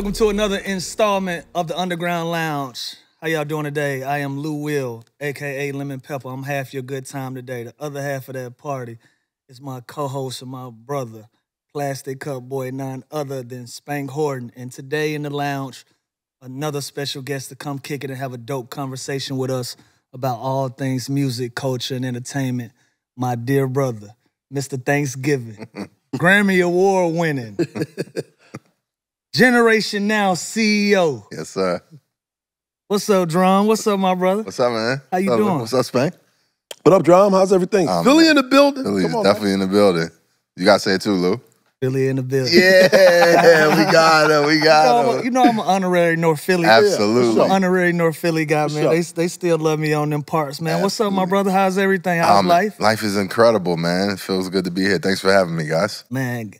Welcome to another installment of the Underground Lounge. How y'all doing today? I am Lou Will, aka Lemon Pepper. I'm half your good time today. The other half of that party is my co-host and my brother, Plastic Cup Boy, none other than Spank Horton. And today in the lounge, another special guest to come kick it and have a dope conversation with us about all things music, culture, and entertainment. My dear brother, Mr. Thanksgiving, Grammy Award winning, Generation Now CEO. Yes, sir. What's up, Drum? What's up, my brother? What's up, man? How you What's up, doing? What's up, Spank? What up, Drum? How's everything? Um, Philly in the building. Philly is Come on, man. definitely in the building. You gotta say it too, Lou. Philly in the building. Yeah, we got it. We You know, got I'm you know I'm an honorary North Philly. Absolutely. I'm honorary North Philly guy, man. sure. They they still love me on them parts, man. What's up, my brother? How's everything? How's Um, life? Life is incredible, man. It feels good to be here. Thanks for having me, guys. Man,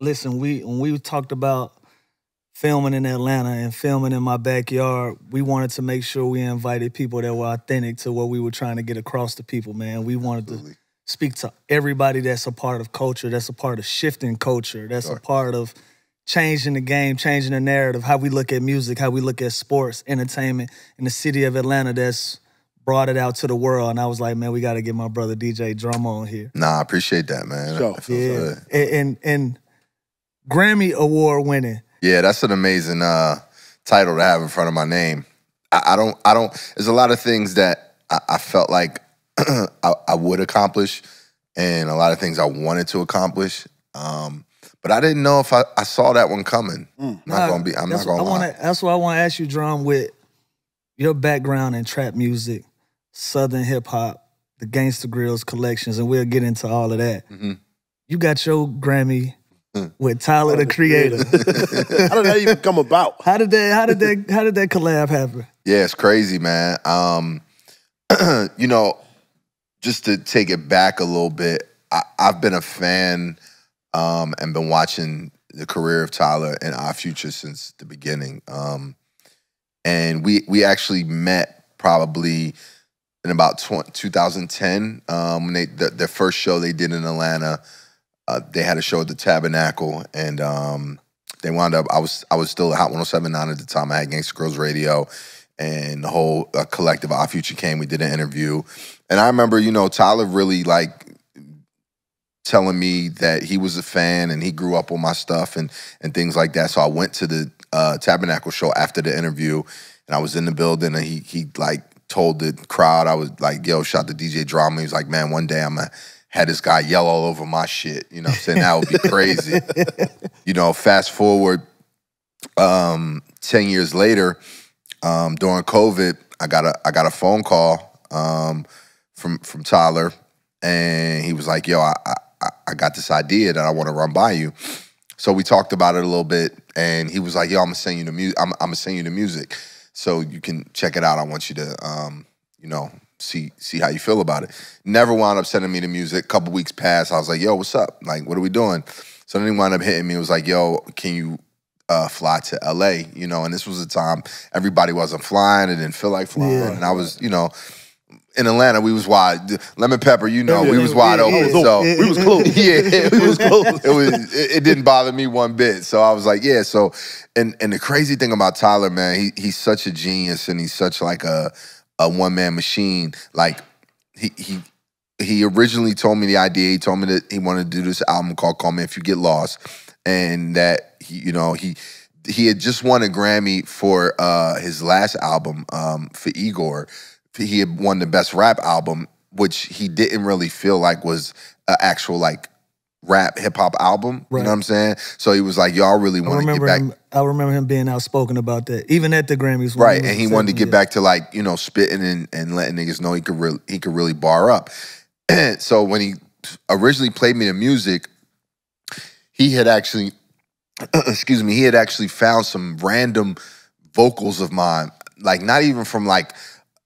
listen, we when we talked about filming in Atlanta and filming in my backyard, we wanted to make sure we invited people that were authentic to what we were trying to get across to people, man. We wanted to speak to everybody that's a part of culture, that's a part of shifting culture, that's Sure. a part of changing the game, changing the narrative, how we look at music, how we look at sports, entertainment in the city of Atlanta that's brought it out to the world. And I was like, man, we got to get my brother DJ Drum on here. Nah, I appreciate that, man. Sure. It Yeah. good. And, and and Grammy award winning. Yeah, that's an amazing uh, title to have in front of my name. I, I don't, I don't. There's a lot of things that I, I felt like I, I would accomplish, and a lot of things I wanted to accomplish. Um, but I didn't know if I, I saw that one coming. I'm not gonna be. I'm not gonna I lie. wanna, That's what I want to ask you, Drum, with your background in trap music, Southern hip hop, the Gangsta Grillz collections, and we'll get into all of that. Mhm. You got your Grammy Hmm. With Tyler the Creator. How did that even come about? how did that? How did that? How did that collab happen? Yeah, it's crazy, man. Um, you know, just to take it back a little bit, I, I've been a fan um, and been watching the career of Tyler and Odd Future since the beginning. Um, and we we actually met probably in about tw- 2010 um, when they the, their first show they did in Atlanta. Uh, they had a show at the Tabernacle, and um, they wound up. I was I was still at Hot 107.9 at the time. I had Gangsta Grillz Radio, and the whole uh, collective Odd Future came. We did an interview, and I remember, you know, Tyler really like telling me that he was a fan and he grew up on my stuff and and things like that. So I went to the uh, Tabernacle show after the interview, and I was in the building, and he he like told the crowd, I was like, "Yo, shout the DJ Drama." He was like, "Man, one day I'm gonna." Had this guy yell all over my shit, you know what I'm saying? That would be crazy. you know, fast forward um 10 years later, um, during COVID, I got a I got a phone call um, from from Tyler, and he was like, "Yo, I I, I got this idea that I want to run by you." So we talked about it a little bit, and he was like, "Yo, I'm gonna send you the music. I'm, I'm gonna send you the music, so you can check it out. I want you to, um, you know, see see how you feel about it." Never wound up sending me the music. couple weeks passed. I was like, "Yo, what's up? Like, what are we doing?" So then he wound up hitting me. It was like, "Yo, can you uh, fly to LA?" You know, and this was a time everybody wasn't flying and didn't feel like flying, Yeah. and I was, you know. In Atlanta, we was wide. Lemon Pepper, you know, we was wide yeah, open. So We was close. yeah, we was close. it was it, it didn't bother me one bit. So I was like, yeah. So and and the crazy thing about Tyler, man, he he's such a genius and he's such like a a one man machine. Like he he he originally told me the idea. He told me that he wanted to do this album called "Call Me If You Get Lost," and that he, you know he he had just won a Grammy for uh his last album um for Igor. He had won the best rap album, which he didn't really feel like was an actual like rap hip hop album. You know what I'm saying? So he was like, "Y'all really want to get back." him. I remember him being outspoken about that, even at the Grammys. Right, and he wanted to get it. back to like you know spitting and, and letting niggas know he could really he could really bar up. so when he originally played me the music, he had actually, excuse me, he had actually found some random vocals of mine, like not even from like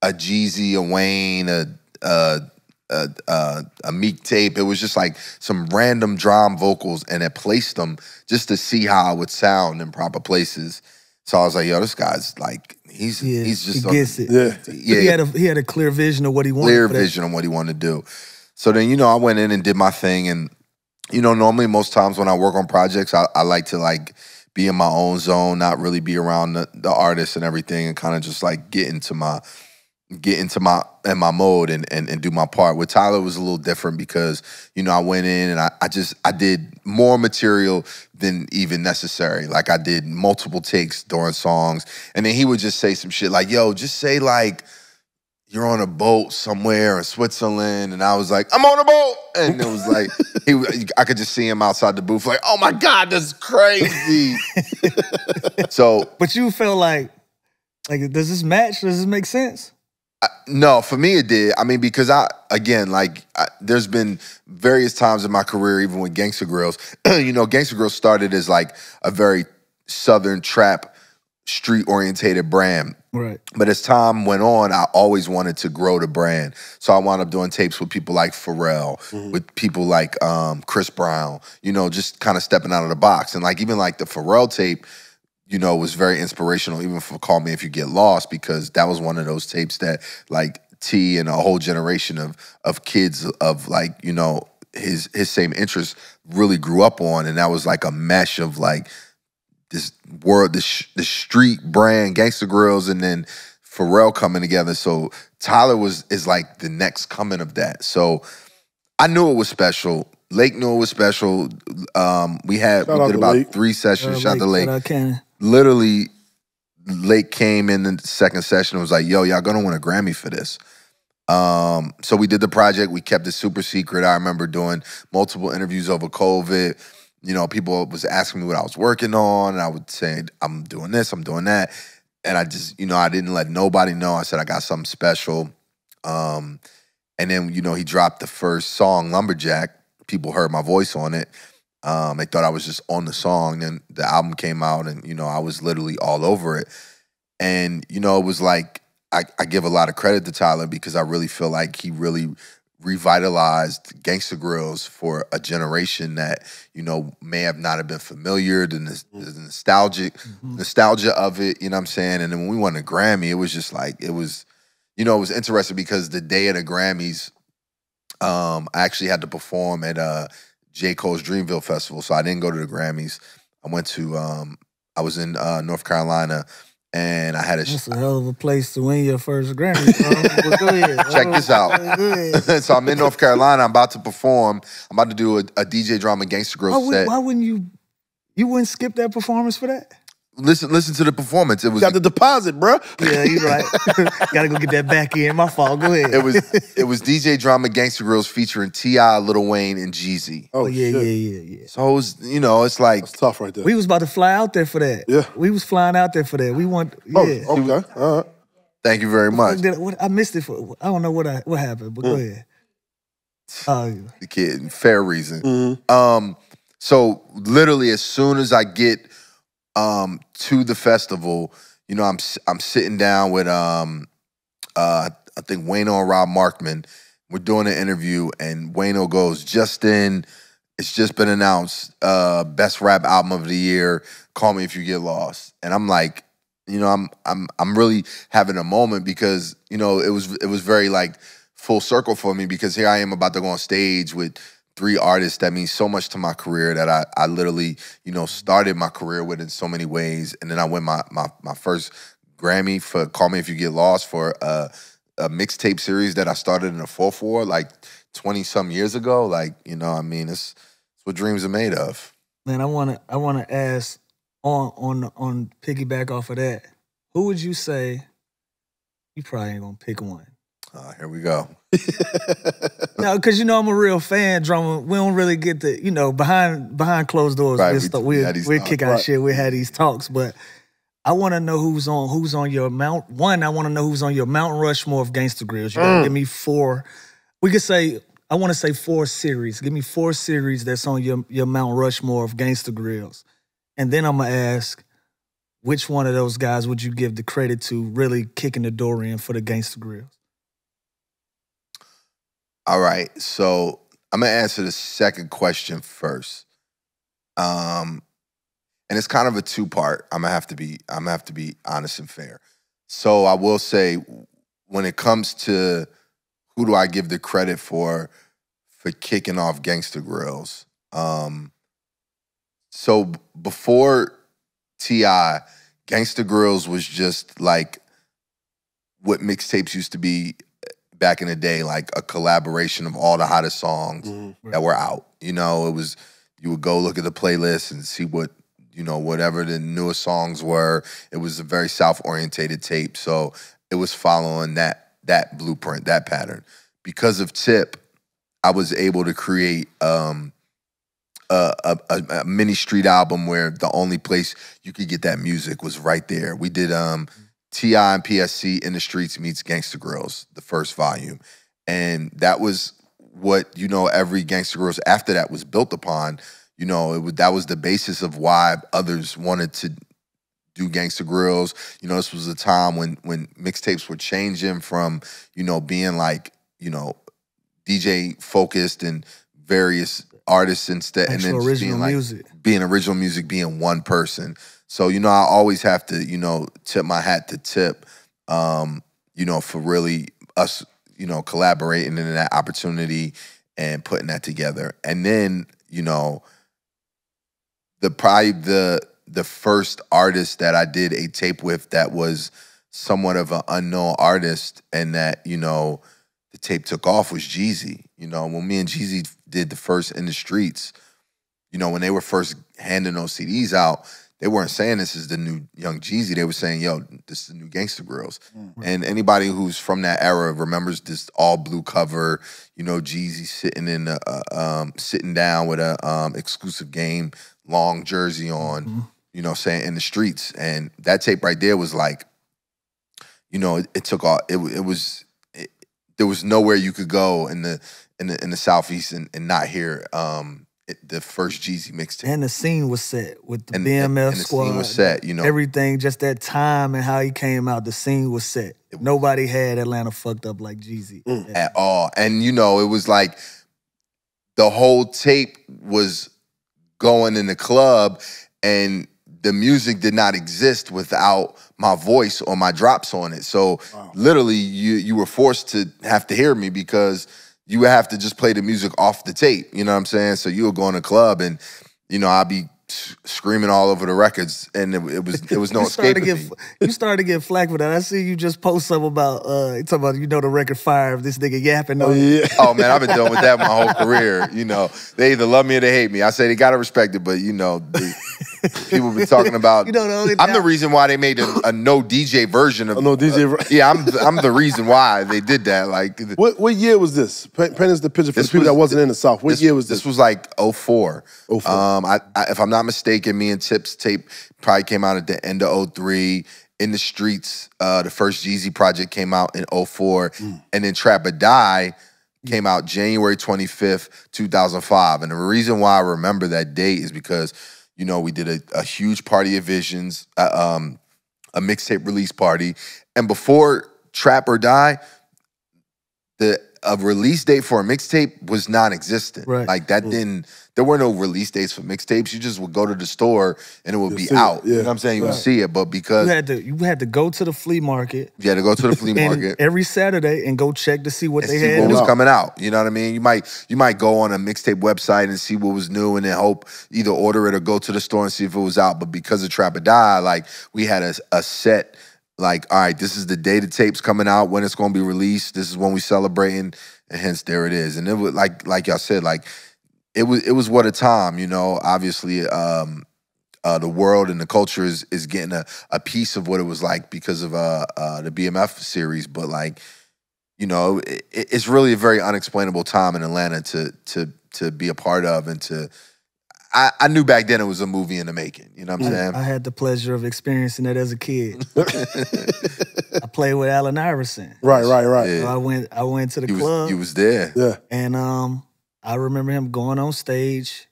a Jeezy, a Wayne, a a a, a, a Meek tape. It was just like some random drum vocals, and it placed them just to see how I would sound in proper places. So I was like, "Yo, this guy's like, he's Yeah, he's just he on- gets it. Yeah. yeah, He had a he had a clear vision of what he wanted. clear vision on what he wanted to do. So then, you know, I went in and did my thing. And, you know, normally most times when I work on projects, I, I like to like be in my own zone, not really be around the, the artists and everything, and kind of just like get into my get into my in my mode and, and and do my part. With Tyler it was a little different because you know I went in and I, I just I did more material than even necessary. Like I did multiple takes during songs, and then he would just say some shit like, "Yo, just say like." You're on a boat somewhere in Switzerland, and I was like, "I'm on a boat," and it was like, he, I could just see him outside the booth, like, "Oh my god, that's crazy." so But you felt like, like, does this match? Does this make sense? No, for me it did. I mean, because I again, like, I, there's been various times in my career, even with Gangsta Grillz. you know, Gangsta Grillz started as like a very southern trap, street orientated brand. Right. But as time went on, I always wanted to grow the brand. So I wound up doing tapes with people like Pharrell, with people like um, Chris Brown, you know, just kind of stepping out of the box. And like even like the Pharrell tape, you know, was very inspirational, even for Call Me If You Get Lost, because that was one of those tapes that like T and a whole generation of of kids of like, you know, his his same interests really grew up on. And that was like a mesh of like this world, this the street brand, Gangsta Grillz, and then Pharrell coming together. So Tyler was is like the next coming of that. So I knew it was special. Lake knew it was special. Um, we had Shout we did about Lake. three sessions. Shout out to Lake. Shout out Cannon. Literally, Lake came in the second session and was like, "Yo, y'all gonna win a Grammy for this." Um, so we did the project. We kept it super secret. I remember doing multiple interviews over COVID. You know, people was asking me what I was working on, and I would say, "I'm doing this, I'm doing that," and I just, you know, I didn't let nobody know. I said I got something special. Um, and then, you know, he dropped the first song, Lumberjack. People heard my voice on it. Um, they thought I was just on the song. Then the album came out, and you know, I was literally all over it. And you know, it was like I, I give a lot of credit to Tyler because I really feel like he really revitalized Gangsta Grillz for a generation that you know may have not have been familiar, the, the nostalgic nostalgia of it. You know what I'm saying? And then when we won a Grammy, it was just like it was, you know, it was interesting because the day of the Grammys, um, I actually had to perform at uh J. Cole's Dreamville Festival, so I didn't go to the Grammys. I went to um, I was in uh, North Carolina, and I had a That's a hell of a place to win your first Grammy. bro. But go ahead. Check this out. So I'm in North Carolina. I'm about to perform. I'm about to do a, a DJ drama Gangster Why, Girl would, set. why wouldn't you? You wouldn't skip that performance for that? Listen, listen to the performance. It was Got the deposit, bruh. Yeah, you're right. Gotta go get that back in. My fault. Go ahead. it was it was DJ drama Gangsta Grillz featuring T.I., Lil Wayne, and Jeezy. Oh Oh, yeah, shit. yeah, yeah, yeah. So it was you know it's like That's tough right there. We was about to fly out there for that. Yeah. we was flying out there for that. We want. oh, okay. All right. thank you very much. I, what, I missed it for. I don't know what I what happened, but go ahead. Oh, yeah. The kid, fair reason. Mhm. Um, so literally, as soon as I get um to the festival, you know, I'm I'm sitting down with um uh I think Wayno and Rob Markman. We're doing an interview, and Wayno goes, Justin, it's just been announced, uh, best rap album of the year. Call me if you get lost. And I'm like, you know, I'm I'm I'm really having a moment because you know it was it was very like full circle for me because here I am about to go on stage with three artists that mean so much to my career that I I literally you know started my career with in so many ways, and then I win my my my first Grammy for Call Me If You Get Lost for uh, a mixtape series that I started in a four four like twenty some years ago. Like you know, I mean, it's, it's what dreams are made of. man, I wanna I wanna ask on on on piggyback off of that. Who would you say? You probably ain't gonna pick one. Uh, here we go. No, because you know I'm a real fan. Drama. We don't really get the you know behind behind closed doors. Right, we'll, we- we these we'll kick our Right. shit. We had these talks, but I want to know who's on who's on your mount. One, I want to know who's on your Mount Rushmore of Gangsta Grillz. You gotta Mm. give me four. We could say I want to say four series. Give me four series that's on your your Mount Rushmore of Gangsta Grillz, and then I'm gonna ask. Which one of those guys would you give the credit to really kicking the door in for the Gangsta Grillz? All right. So I'm gonna answer the second question first. Um, and it's kind of a two part. I'm gonna have to be. I'm gonna have to be honest and fair. So I will say, when it comes to who do I give the credit for for kicking off Gangsta Grillz? Um, so before T.I., Gangsta Grillz was just like what mixtapes used to be back in the day, like a collaboration of all the hottest songs Mhm. that were out. You know, it was you would go look at the playlist and see what you know whatever the newest songs were. It was a very south orientated tape, so it was following that that blueprint, that pattern. Because of Tip, I was able to create um, a, a, a, a mini street album where the only place you could get that music was right there. We did um, T.I. and PSC in the streets meets Gangsta Grillz, the first volume, and that was what you know every Gangsta Grillz after that was built upon. You know, it was, that was the basis of why others wanted to do Gangsta Grillz. You know, this was a time when when mixtapes were changing from you know being like you know DJ focused and various artists instead, and then being like music. being original music being one person. So, you know, I always have to, you know, tip my hat to tip, um, you know, for really us, you know, collaborating in that opportunity and putting that together. And then, you know, the probably the the first artist that I did a tape with that was somewhat of an unknown artist and that, you know, the tape took off was Jeezy. You know, when me and Jeezy did the first in the streets, you know, when they were first handing those CDs out, they weren't saying this is the new Young Jeezy. They were saying, "Yo, this is the new Gangsta Grillz." And anybody who's from that era remembers this all blue cover. You know, Jeezy sitting in a, uh, um, sitting down with a um, exclusive game long jersey on. You know, saying in the streets, and that tape right there was like, you know, it, it took all. It, it was it, there was nowhere you could go in the in the in the southeast and, and not hear um it, the first Jeezy mixtape. And the scene was set with the And- BMF and- and the squad. scene was set, you know. Everything, just that time and how he came out, the scene was set. Nobody had Atlanta fucked up like Jeezy. Mm. At all. And you know, it was like the whole tape was going in the club and the music did not exist without my voice or my drops on it. So Wow. literally you you were forced to have to hear me because you would have to just play the music off the tape. You know what I'm saying? So you would go in a club and you know, I'd be screaming all over the records and it, it was it was no you started to escaping get me. you started to get flack for that. I see you just post something about uh you talking about you know the record fire of this nigga yapping Oh yeah. Oh man, I've been dealing with that my whole career. You know, they either love me or they hate me. I say they gotta respect it, but you know, they, people been talking about. You know the only I'm the reason why they made a, a no DJ version of. Oh, no DJ ver- yeah, I'm the, I'm the reason why they did that. Like What what year was this? Paint, paint us the picture for This the people was- that wasn't in the South. What this, year was this? This was like 04. 04. Um, I, I, if I'm not mistaken, me and Tip's tape probably came out at the end of 03. In the streets, uh, the first Jeezy project came out in 04. Mm. And then Trap or Die came out January 25th, 2005. And the reason why I remember that date is because, you know, we did a, a huge party of visions, uh, um, a mixtape release party. And before Trap or Die, the a release date for a mixtape was non-existent. Right. Like that mm. didn't. There were no release dates for mixtapes. You just would go to the store and it would You'll be it, out. You yeah. know what I'm saying? You would see it, but because You you had to you had to go to the flea market You had to go to the flea market. every Saturday and go check to see what and they see had. what was out. coming out. You know what I mean? You might you might go on a mixtape website and see what was new, and then hope either order it or go to the store and see if it was out. But because of Trap or Die, like we had a, a set. Like, all right, this is the day the tape's coming out, when it's going to be released. This is when we celebrating, and hence there it is. And it was like, like y'all said, like it was, it was what a time. You know, obviously, um, uh, the world and the culture is is getting a, a piece of what it was like because of uh, uh, the BMF series. But like, you know, it, it's really a very unexplainable time in Atlanta to to to be a part of and to. I, I knew back then it was a movie in the making. You know what I'm saying? I had the pleasure of experiencing that as a kid. I played with Allen Iverson. right, right, right. Yeah. So I went I went to the you club was you was there. Yeah. and um I remember him going on stage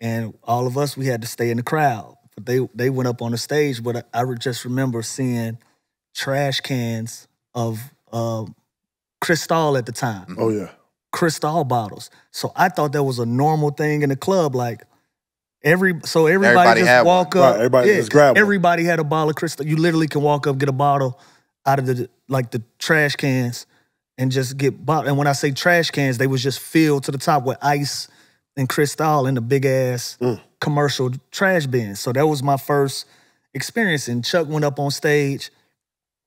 and all of us we had to stay in the crowd. But they they went up on the stage, but I, I re- just remember seeing trash cans of um Cristal at the time. Oh yeah. Cristal bottles. So I thought that was a normal thing in the club. Like every so everybody, Everybody just had one. walk up. Right, everybody just grab one. Everybody had a bottle of crystal. You literally can walk up, get a bottle out of the like the trash cans and just get bottle. And when I say trash cans, they was just filled to the top with ice and crystal in the big ass Mm. commercial trash bins. So that was my first experience. And Chuck went up on stage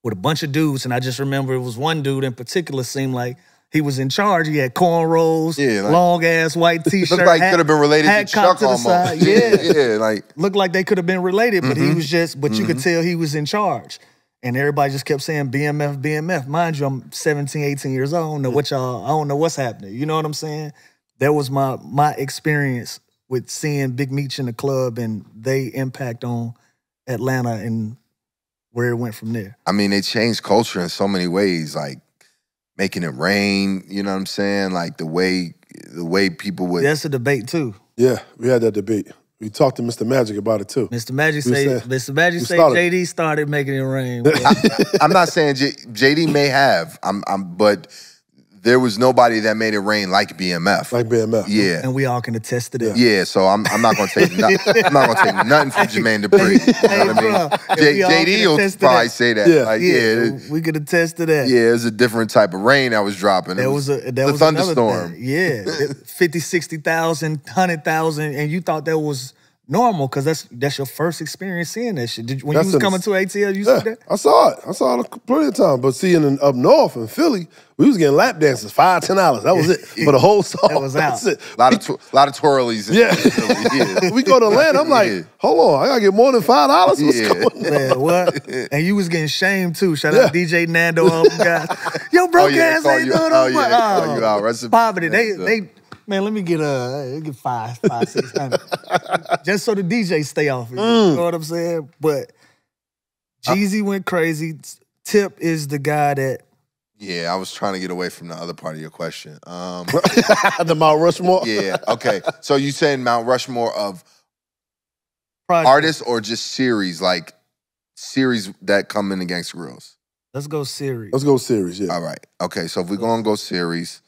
with a bunch of dudes, and I just remember it was one dude in particular seemed like he was in charge. He had cornrows, Yeah, like- long ass white t-shirt. Looked like could have been related to Chuck to the almost. side. Yeah, Yeah. like Looked like they could have been related, but he Mhm. was just. But you could tell he was in charge. And everybody just kept saying BMF, BMF. Mind you, I'm 17, 18 years old. I don't know what y'all, I don't know what's happening. You know what I'm saying? That was my my experience with seeing Big Meech in the club and they impact on Atlanta and where it went from there. I mean, they changed culture in so many ways, like making it rain. You know what I'm saying? Like the way the way people would. That's a debate too. Yeah, we had that debate. We talked to Mr. Magic about it too. Mr. Magic We say said- Mr. Magic we say started. JD started making it rain. I'm not saying J, JD may have. I'm. I'm. But there was nobody that made it rain like BMF. Like BMF. yeah. and we all can attest to that. Yeah, so I'm I'm not gonna take no, I'm not gonna take nothing from Jermaine Dupri. You know what I mean? J, JD can will probably that. say that. Yeah. like, Yeah, yeah, we could attest to that. yeah, it was a different type of rain that was dropping. It That was a that a was thunderstorm. Another thing. Yeah, 50, 60,000, 100,000, and you thought that was normal because that's that's your first experience seeing that shit. Did when That's you was an- coming to ATL, you Yeah, see that? I saw it. I saw it plenty of times. But seeing in, up north in Philly, we was getting lap dances, five, ten dollars. That was it for the whole song. That was out. That's it. A lot of tw- lot of twirlies. Yeah. yeah. we go to Atlanta. I'm like, Yeah. hold on, I gotta get more than five dollars. What's Yeah. going on? Man, what? And you was getting shamed too. Shout Yeah. out DJ Nando, all them guys. Yo, broke Oh, yeah, ass call ain't you- doing oh, no yeah, money. call you oh, out. Rest Poverty. peace, They Nando. they man, let me get a uh get five, five, six hundred. Just so the DJ stay off of you. Mm. You know what I'm saying? But Jeezy went crazy. Tip is the guy that Yeah, I was trying to get away from the other part of your question. Um, the Mount Rushmore. yeah, okay. So you saying Mount Rushmore of project. artists or just series, like series that come in the Gangsta Grillz? Let's go series. Let's go series. Yeah. All right. Okay. So if we're gonna go series,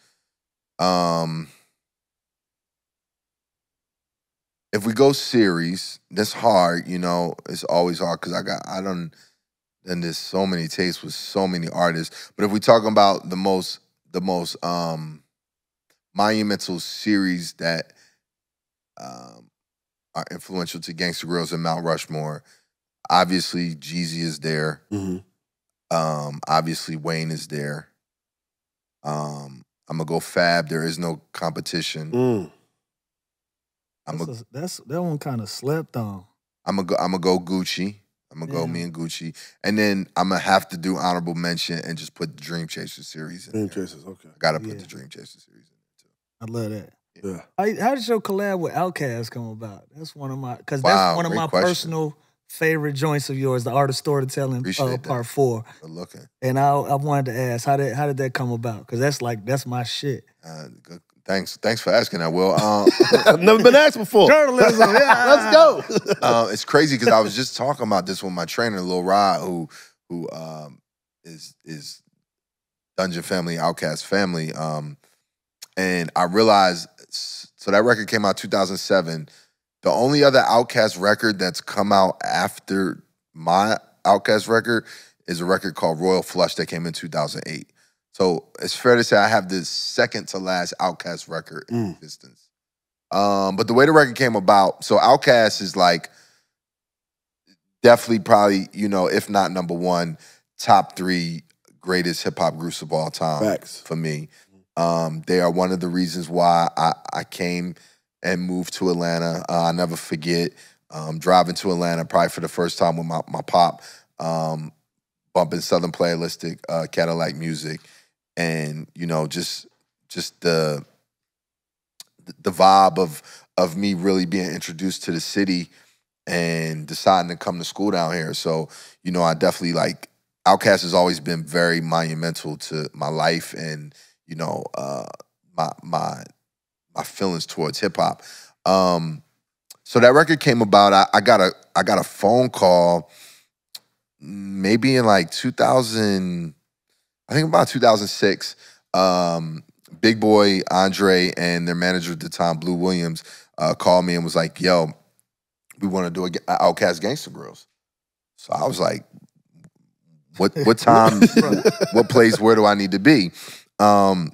um, if we go series, that's hard. You know, it's always hard because I got I don't. And there's so many tastes with so many artists. But if we're talking about the most the most um monumental series that um are influential to Gangsta Grillz and Mount Rushmore, obviously Jeezy is there. hmm Um, obviously Wayne is there. Um, I'm gonna go Fab. There is no competition. Mm. I'm That's, a- that's that one kind of slept on. I'm gonna go. I'm gonna go Gucci. I'm gonna go me and Gucci, and then I'm gonna have to do honorable mention and just put the Dream Chaser series in. Dream there. Chasers. Okay. I gotta put Yeah. the Dream Chaser series in there too. I love that. Yeah. How, how did your collab with Outkast come about? That's one of my because Wow, that's one of my question. personal favorite joints of yours, the art of storytelling, uh, part four. Good looking. And I I wanted to ask how did how did that come about? Because that's like that's my shit. Uh, good. Thanks. Thanks for asking that. Will. Um, I've never been asked before. Journalism, yeah. Let's go. uh, it's crazy because I was just talking about this with my trainer, Lil Rod, who who um, is is Dungeon Family, Outkast Family, um, and I realized so that record came out 2007. The only other Outkast record that's come out after my Outkast record is a record called Royal Flush that came in 2008. So it's fair to say I have this second to last Outkast record in Mm. existence. Um, but the way the record came about, so Outkast is like definitely probably, you know, if not number one, top three greatest hip hop groups of all time Facts. for me. Um, they are one of the reasons why I, I came and moved to Atlanta. Uh, I never forget um, driving to Atlanta probably for the first time with my, my pop, um, bumping Southern Playalistic uh, Cadillac music, and you know just just the the vibe of of me really being introduced to the city and deciding to come to school down here. So you know I definitely like Outkast has always been very monumental to my life and you know uh, my my my feelings towards hip hop. Um, so that record came about. I, I got a I got a phone call maybe in like 2000 I think about 2006 um Big Boi Andre and their manager at the time Blue Williams uh called me and was like yo we want to do a Outkast Gangsta Grillz so I was like what what time what place where do I need to be um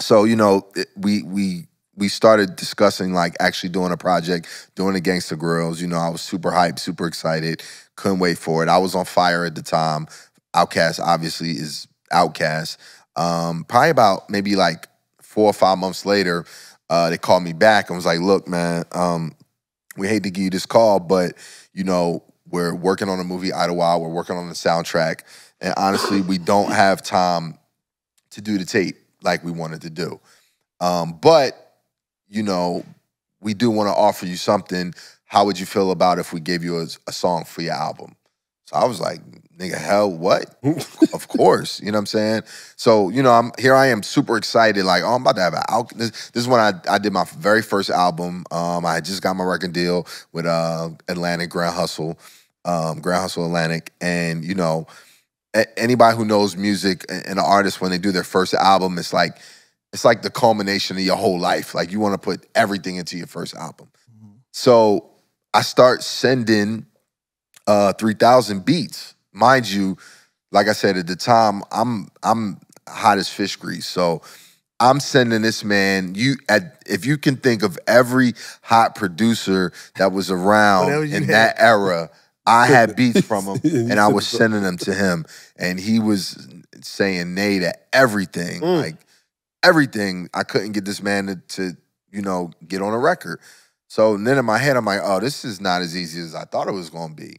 so you know it- we we we started discussing like actually doing a project doing the Gangsta Grillz you know I was super hyped super excited couldn't wait for it. I was on fire at the time. Outkast obviously is Outkast. Um, probably about maybe like four or five months later, uh, they called me back and was like, "Look, man, um, we hate to give you this call, but you know we're working on a movie Idlewild. We're working on the soundtrack, and honestly, we don't have time to do the tape like we wanted to do. Um, but you know, we do want to offer you something. How would you feel about if we gave you a, a song for your album?" So I was like, nigga, hell, what? of course. You know what I'm saying? So, you know, I'm here I am super excited, like, oh, I'm about to have an out. This, this is when I, I did my very first album. Um, I had just got my record deal with uh Atlantic Grand Hustle, um, Grand Hustle Atlantic. And, you know, anybody who knows music and an artist, when they do their first album, it's like it's like the culmination of your whole life. Like you want to put everything into your first album. So I start sending uh 3000 beats. Mind you, like I said at the time, I'm I'm hot as fish grease. So I'm sending this man you at if you can think of every hot producer that was around in had. that era, I had beats from him and I was sending them to him and he was saying nay to everything. Mm. Like everything. I couldn't get this man to, to, you know, get on a record. So then in my head, I'm like, oh, this is not as easy as I thought it was going to be.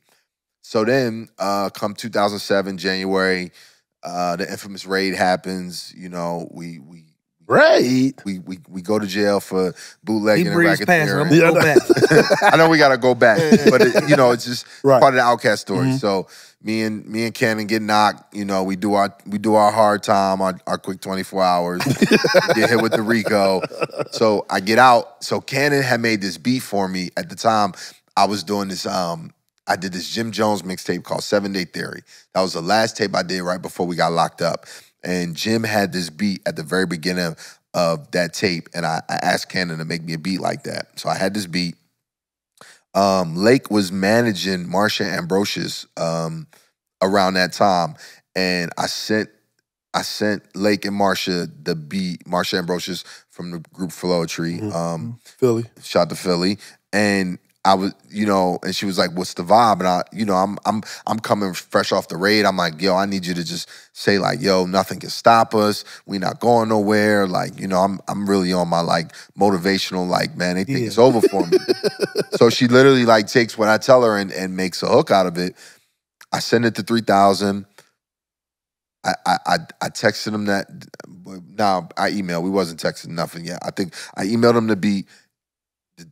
So then, uh, come 2007 January, uh, the infamous raid happens. You know, we we Right. we we we go to jail for He bootlegging and breezed past. I'm racketeering. gonna go back. I know we gotta go back, but it, you know, it's just Right. part of the Outkast story. Mm-hmm. So me and me and Cannon get knocked. You know, we do our we do our hard time, our, our quick twenty four hours. Get hit with the Rico. So I get out. So Cannon had made this beat for me at the time. I was doing this. Um, I did this Jim Jones mixtape called Seven Day Theory. That was the last tape I did right before we got locked up. And Jim had this beat at the very beginning of that tape, and I, I asked Cannon to make me a beat like that. So I had this beat um, Lake was managing Marsha Ambrosius um, around that time, and I sent I sent Lake and Marsha the beat, Marsha Ambrosius from the group Flowetry, Mhm. um, Philly. shot to Philly, and I was, you know, and she was like, "What's the vibe?" And I, you know, I'm I'm I'm coming fresh off the raid. I'm like, "Yo, I need you to just say like, yo, nothing can stop us. We not going nowhere." Like, you know, I'm I'm really on my like motivational, like, man, they think Yeah. it's over for me. so she literally like takes what I tell her and, and makes a hook out of it. I send it to three thousand. I, I I I texted him that. Now I emailed. We wasn't texting nothing yet. I think I emailed him the beat.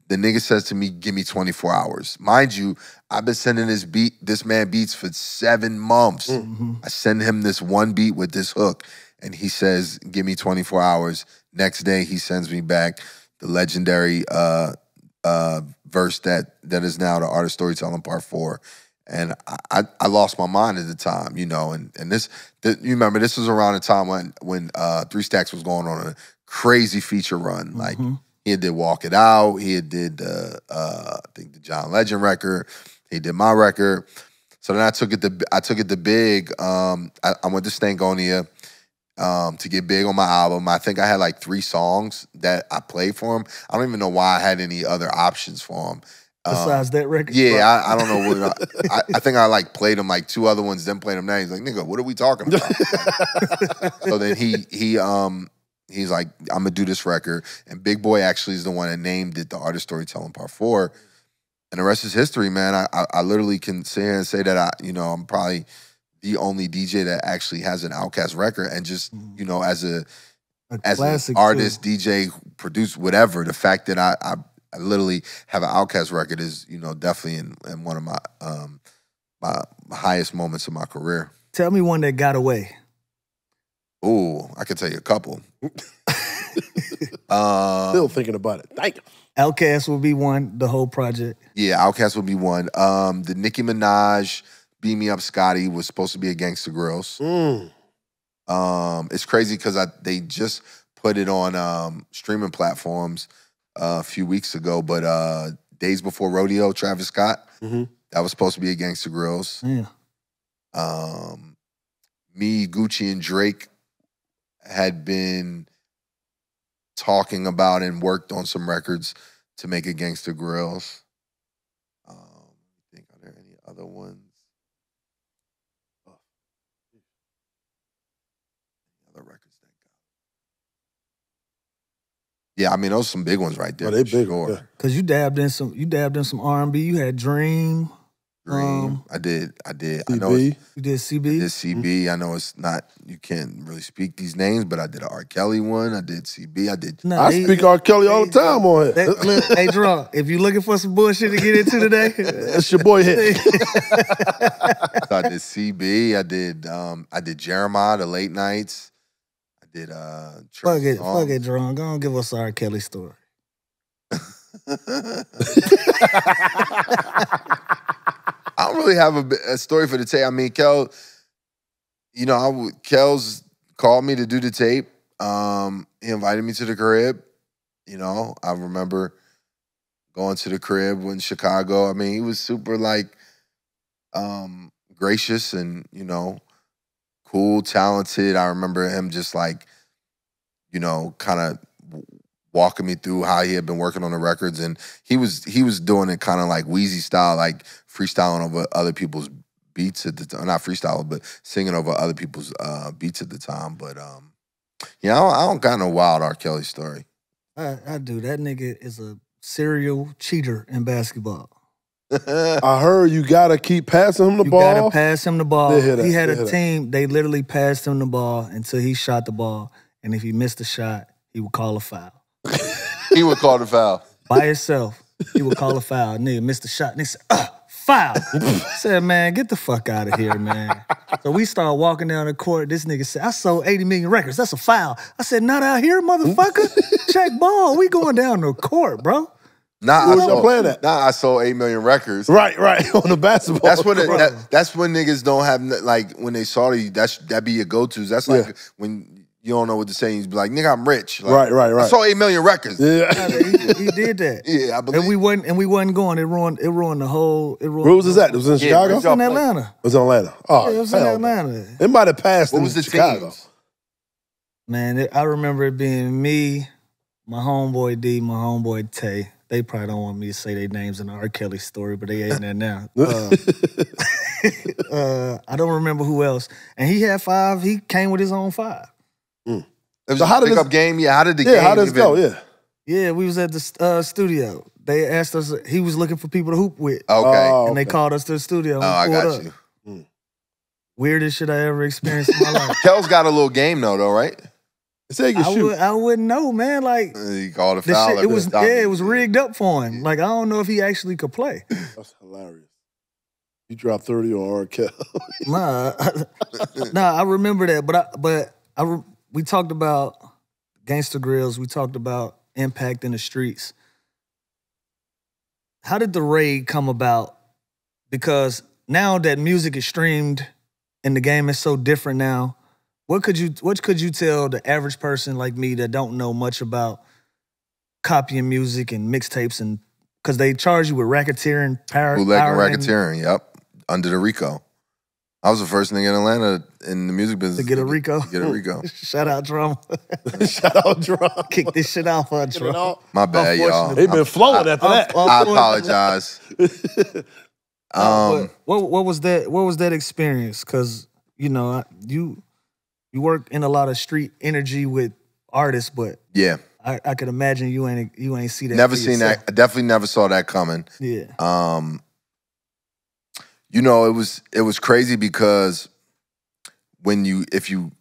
The, nigga says to me, "Give me twenty four hours." Mind you, I've been sending this beat, this man beats for seven months. Mhm. I send him this one beat with this hook, and he says, "Give me 24 hours." Next day, he sends me back the legendary uh, uh, verse that that is now the art of storytelling part four. And I, I, lost my mind at the time, you know. And and this, the, you remember, this was around the time when when uh, Three Stacks was going on a crazy feature run. Like Mhm. He did Walk It Out. He did uh, uh, I think the John Legend record. He did my record. So then I took it to I took it to big. Um, I, I went to Stankonia um, to get big on my album. I think I had like three songs that I played for him. I don't even know why I had any other options for him. Um, Besides that record. yeah, I, I don't know what. I, I think I like played him like two other ones, then played him now. He's like, nigga, what are we talking about? so then he he um he's like, I'm gonna do this record, and Big Boi actually is the one that named it the Art of Storytelling Part Four, and the rest is history, man. I I, I literally can sit here and say that I you know I'm probably the only DJ that actually has an Outkast record, and just Mhm. you know as a A as an too. artist, DJ, produce whatever. The fact that I, I I literally have an Outkast record is you know definitely in, in one of my um my highest moments of my career. Tell me one that got away. Ooh, I could tell you a couple. uh, Still thinking about it. Thank you. Outkast will be one. The whole project. yeah, Outkast would be one. Um, the Nicki Minaj "Beat Me Up, Scotty" was supposed to be a Gangsta Grillz. Mm. Um, it's crazy because I they just put it on um, streaming platforms uh, a few weeks ago. But uh, days before rodeo, Travis Scott Mhm. that was supposed to be a Gangsta Grillz. Yeah. Um, me, Gucci, and Drake had been talking about and worked on some records to make a Gangsta Grillz. Um, I think are there any other ones? Oh. Other records that got. Yeah, I mean those are some big ones right there. Oh, they big, sure. Cause you dabbed in some, you dabbed in some R and B. You had Dream. Dream. Um, I did. I did. I know. You did CB. I did CB. I know it's not. You can't really speak these names, but I did an R. Kelly one. I did CB. I did. Nah, I he- speak R. Kelly all the time on here. That, look, hey, drunk. If you looking for some bullshit to get into today, That's your boy hit. So I did CB. I did. Um. I did Jeremiah. The late nights. I did. Uh. Fuck it, Songz. fuck it, drunk. Go on, give us our Kelly story. I don't really have a, a story for the tape. I mean, Kel, you know, I Kel's called me to do the tape. Um, he invited me to the crib. You know, I remember going to the crib in Chicago. I mean, he was super like um gracious and, you know, cool, talented. I remember him just like, you know, kind of walking me through how he had been working on the records and he was he was doing it kind of like Weezy style, like freestyling over other people's beats at the time. Not freestyle, but singing over other people's uh, beats at the time. But um, yeah, I don't, I don't got no wild R. Kelly story. I, I do. That nigga is a serial cheater in basketball. I heard you gotta keep passing him the ball. You ball. gotta pass him the ball. They that, He had a hear that. team. They literally passed him the ball until he shot the ball, and if he missed the shot, he would call a foul he would call the foul. by himself. He would call a foul. Nigga missed the shot, Nigga said, "Ah, foul." said, "Man, get the fuck out of here, man." So we started walking down the court. This nigga said, "I sold 80 million records. That's a foul." I said, "Not out here, motherfucker. Check ball. We going down the court, bro." Nah, Where I was y'all sold, playing at? Nah, I sold eight million records. Right, right. On the basketball. That's when it, that, that's when niggas don't have like when they saw you. That's that be your go tos. That's like Yeah. when you don't know what to say. You be like, nigga, I'm rich. Like, Right, right, I right. sold eight million records. Yeah, Yeah. he, he did that. Yeah, I believe. And we wasn't and we wasn't going. It ruined it ruined the whole it ruined Where was this at? It was in Yeah, Chicago? It was in Atlanta. It was in Atlanta. Oh, Yeah, it was in hell no. Atlanta. It might have passed what in was the Chicago. teams? Man, it, I remember it being me, my homeboy D, my homeboy Tay. They probably don't want me to say their names in the R. Kelly story, but they ain't there now. Uh, uh, I don't remember who else. And he had five. He came with his own five. It was So a how did pickup this- game. Yeah, how did the yeah, game? how does it even- go? Yeah. Yeah, we was at the uh, studio. They asked us. He was looking for people to hoop with, Okay. Oh, and they okay. called us to the studio. oh, We I got up. you. Weirdest shit I ever experienced in my life. Kel's got a little game though, though, right? It said you I, shoot. would, I wouldn't know, man. Like Uh, He called a foul. shit, it was yeah, it was rigged up for him. Like I don't know if he actually could play. That's hilarious. You dropped 30 on R. Kelly. Nah, nah, I remember that, but I, but I, re- we talked about Gangsta Grillz. We talked about impact in the streets. How did the raid come about? Because now that music is streamed and the game is so different now, what could you what could you tell the average person like me that don't know much about copying music and mixtapes and because they charge you with racketeering, power, Bootleg and racketeering. Yep, under the RICO. I was the first nigga in Atlanta in the music business to get a Rico. To get a RICO. Shout out drama. Shout out drunk. Kick this shit off, huh, drama. My bad, y'all. They've been flowing after that. I apologize. Um, what what was that? What was that experience? Because you know you you work in a lot of street energy with artists, but yeah, I, I could imagine you ain't you ain't see that. never seen yourself. that. I definitely never saw that coming. Yeah, Um, you know, it was it was crazy because when you if you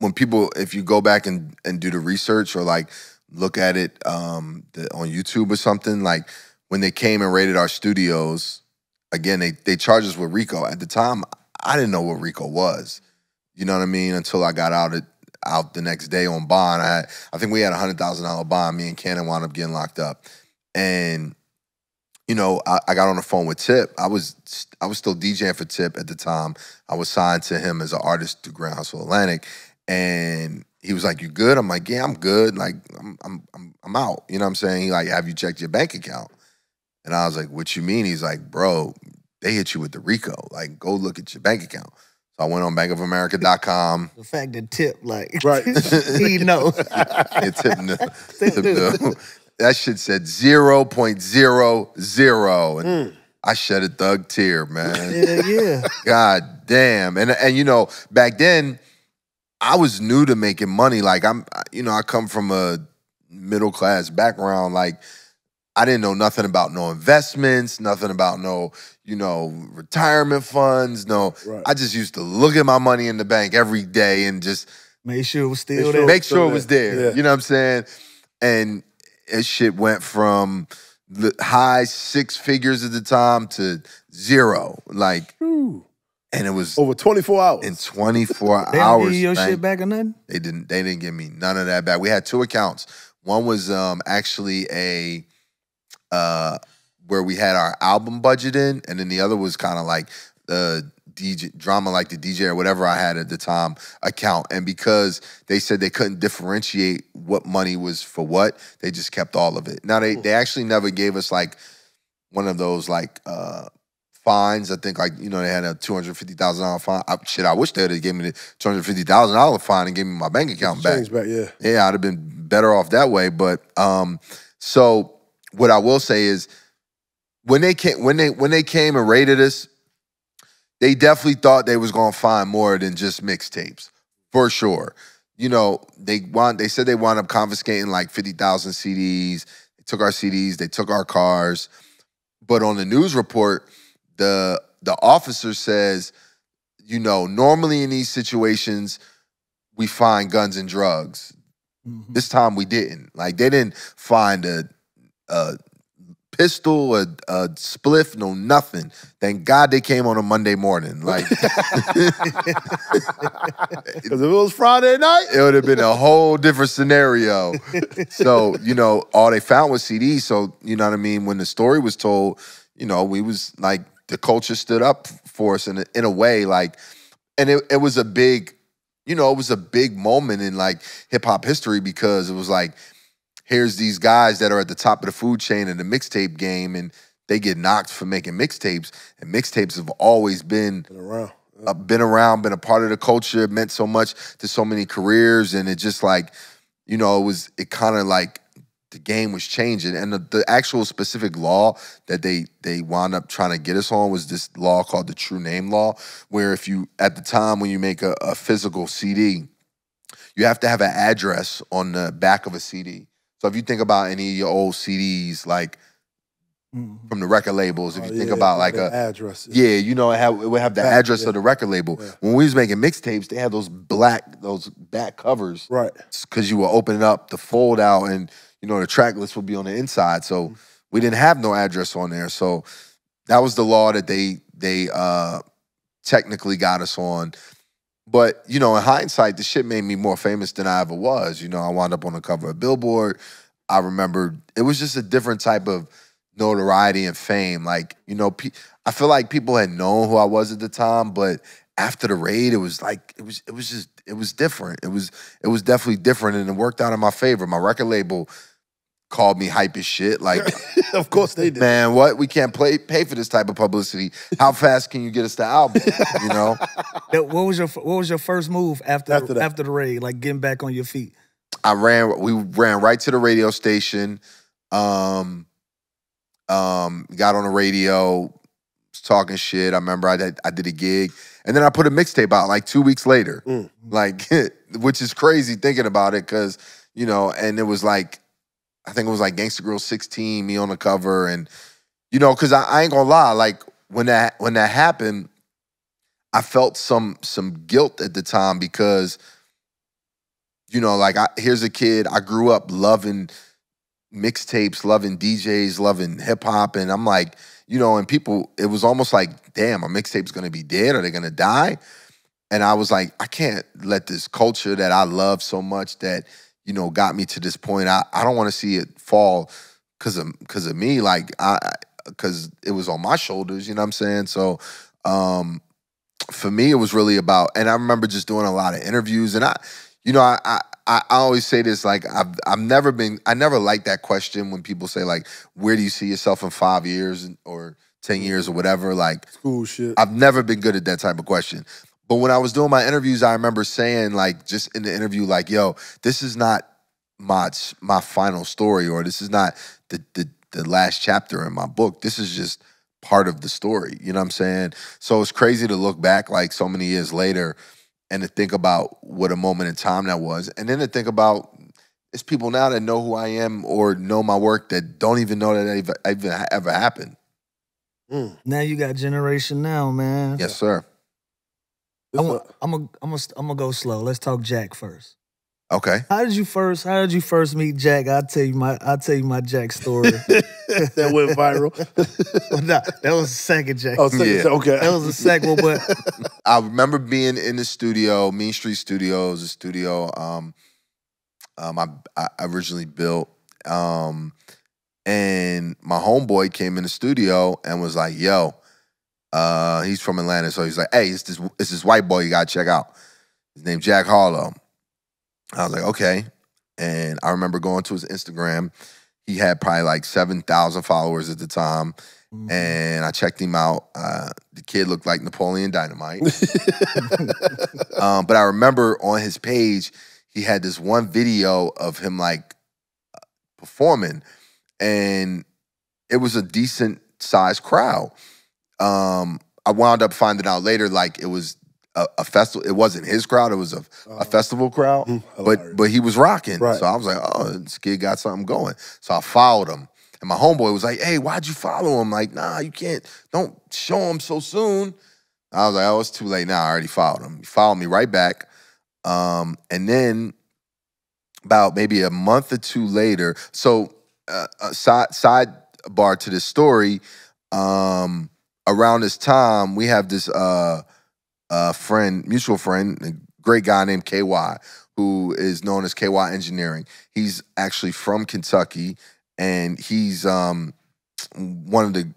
when people if you go back and and do the research or like look at it um the, on YouTube or something like when they came and raided our studios again they they charged us with Rico. At the time I didn't know what Rico was. You know what I mean? Until I got out at out the next day on bond. I had I think we had a hundred thousand dollar bond. Me and Cannon wound up getting locked up. And you know, I, I got on the phone with Tip. I was I was still DJing for Tip at the time. I was signed to him as an artist through Grand Hustle Atlantic, and he was like, "You good?" I'm like, "Yeah, I'm good. Like, I'm I'm I'm, I'm out." You know what I'm saying? He like, "Have you checked your bank account?" And I was like, "What you mean?" He's like, "Bro, they hit you with the Rico. Like, go look at your bank account." So I went on bankofamerica.com. the fact that tip like Right. he know. and tip the, tip the, that shit said 0.00 and hmm. I shed a thug tear, man. yeah, yeah. God damn. And and you know, back then I was new to making money. Like I'm you know, I come from a middle class background. Like I didn't know nothing about no investments, nothing about no, you know, retirement funds. No, Right. I just used to look at my money in the bank every day and just Make sure it was still Make there. make sure it was there. there. Yeah. You know what I'm saying? And it shit went from the high six figures at the time to zero. Like, Whew. and it was Over 24 hours. in 24 they hours. give you your man. shit back or nothing. They didn't. They didn't give me none of that back. We had two accounts. One was um actually a uh where we had our album budget in, and then the other was kind of like the DJ drama, like the DJ or whatever I had at the time account. And because they said they couldn't differentiate what money was for what, they just kept all of it. Now they they actually never gave us like one of those like uh fines. I think like you know they had a two hundred fifty thousand dollar fine. I, shit, I wish they would have given me the two hundred fifty thousand dollar fine and gave me my bank account back. Back, yeah. Yeah, I'd have been better off that way. But um, so what I will say is when they came when they when they came and raided us, they definitely thought they was gonna find more than just mixtapes. For sure. You know, they want they said they wound up confiscating like 50,000 CDs. They took our CDs, they took our cars. But on the news report, the the officer says, you know, normally in these situations, we find guns and drugs. Mhm. This time we didn't. Like they didn't find a a pistol, a, a spliff, no nothing. Thank God they came on a Monday morning. Like Because if it was Friday night, it would have been a whole different scenario. so, you know, all they found was CDs. So, you know what I mean? When the story was told, you know, we was like the culture stood up for us in a, in a way, like, and it, it was a big, you know, it was a big moment in like hip hop history because it was like, here's these guys that are at the top of the food chain in the mixtape game and they get knocked for making mixtapes. And mixtapes have always been been around. uh, been around, been a part of the culture, meant so much to so many careers, and it just like, you know, it was it kind of like the game was changing, and the, the actual specific law that they they wound up trying to get us on was this law called the True Name Law, where if you at the time when you make a, a physical CD, you have to have an address on the back of a CD. So if you think about any of your old CDs, like Mhm. from the record labels, if Oh, you think yeah, about like a address. yeah, you know, it, have, it would have the Back, address yeah. of the record label. When we was making mixtapes, they had those black, those back covers Right. because you were opening up the fold out, and you know the track list would be on the inside. So we didn't have no address on there. So that was the law that they they uh technically got us on. But you know, in hindsight, the shit made me more famous than I ever was. You know, I wound up on the cover of Billboard. I remember it was just a different type of notoriety and fame. Like, you know, I feel like people had known who I was at the time, but after the raid, it was like it was it was just it was different. It was it was definitely different, and it worked out in my favor. My record label called me hype as shit. Like, of course they did. man, what we can't play pay for this type of publicity. How fast can you get us the album? You know. What was your what was your first move after After the, that. after the raid? Like getting back on your feet. I ran. We ran right to the radio station. Um, um, got on the radio, was talking shit. I remember I did, I did a gig, and then I put a mixtape out like two weeks later. Mm. Like, which is crazy thinking about it, because you know, and it was like, I think it was like Gangsta Grillz 16, me on the cover, and you know, because I, I ain't gonna lie, like when that when that happened, I felt some some guilt at the time because you know, like I here's a kid, I grew up loving mixtapes, loving DJs, loving hip hop, and I'm like, you know, and people, it was almost like, damn, a mixtape's gonna be dead, are they gonna die? And I was like, I can't let this culture that I love so much that, you know, got me to this point. I, I don't want to see it fall because of because of me. Like I because it was on my shoulders, you know what I'm saying? So um for me it was really about and I remember just doing a lot of interviews and I you know, I, I I always say this like I've I've never been I never liked that question when people say like where do you see yourself in five years or ten years or whatever like School shit. I've never been good at that type of question. But when I was doing my interviews, I remember saying like just in the interview like yo this is not my my final story or this is not the the the last chapter in my book. This is just part of the story. You know what I'm saying? So it's crazy to look back like so many years later and to think about what a moment in time that was. And then to think about it's people now that know who I am or know my work that don't even know that even, ever happened. Mm. Now you got generation now, man. Yes, sir. I'm gonna a- I'm gonna I'm gonna I'm gonna go slow. Let's talk Jack first. Okay. How did you first How did you first meet Jack? I'll tell you my I'll tell you my Jack story. that went viral. Well, nah, that was the second Jack. oh, so, Yeah. okay. That was the second one, but I remember being in the studio, Means Street Studios, a studio um, um, I, I originally built. Um, and my homeboy came in the studio and was like, yo, uh, he's from Atlanta. So he's like, hey, it's this, it's this white boy you gotta check out. His name's Jack Harlow. I was like, okay. And I remember going to his Instagram. He had probably like 7,000 followers at the time. Mm-hmm. And I checked him out. Uh, the kid looked like Napoleon Dynamite. um, but I remember on his page, he had this one video of him like performing, and it was a decent sized crowd. Um, I wound up finding out later, like it was a, a festival. It wasn't his crowd; it was a, a festival crowd. Mm, But but he was rocking, Right. so I was like, oh, this kid got something going. So I followed him, and my homeboy was like, hey, why'd you follow him? Like, nah, you can't. Don't show him so soon. I was like, oh, it's too late now. I already followed him. He followed me right back. Um, and then about maybe a month or two later, so uh, a side sidebar to this story, um, around this time, we have this uh, uh, friend, mutual friend, a great guy named KY, who is known as KY Engineering. He's actually from Kentucky, and he's um, one of the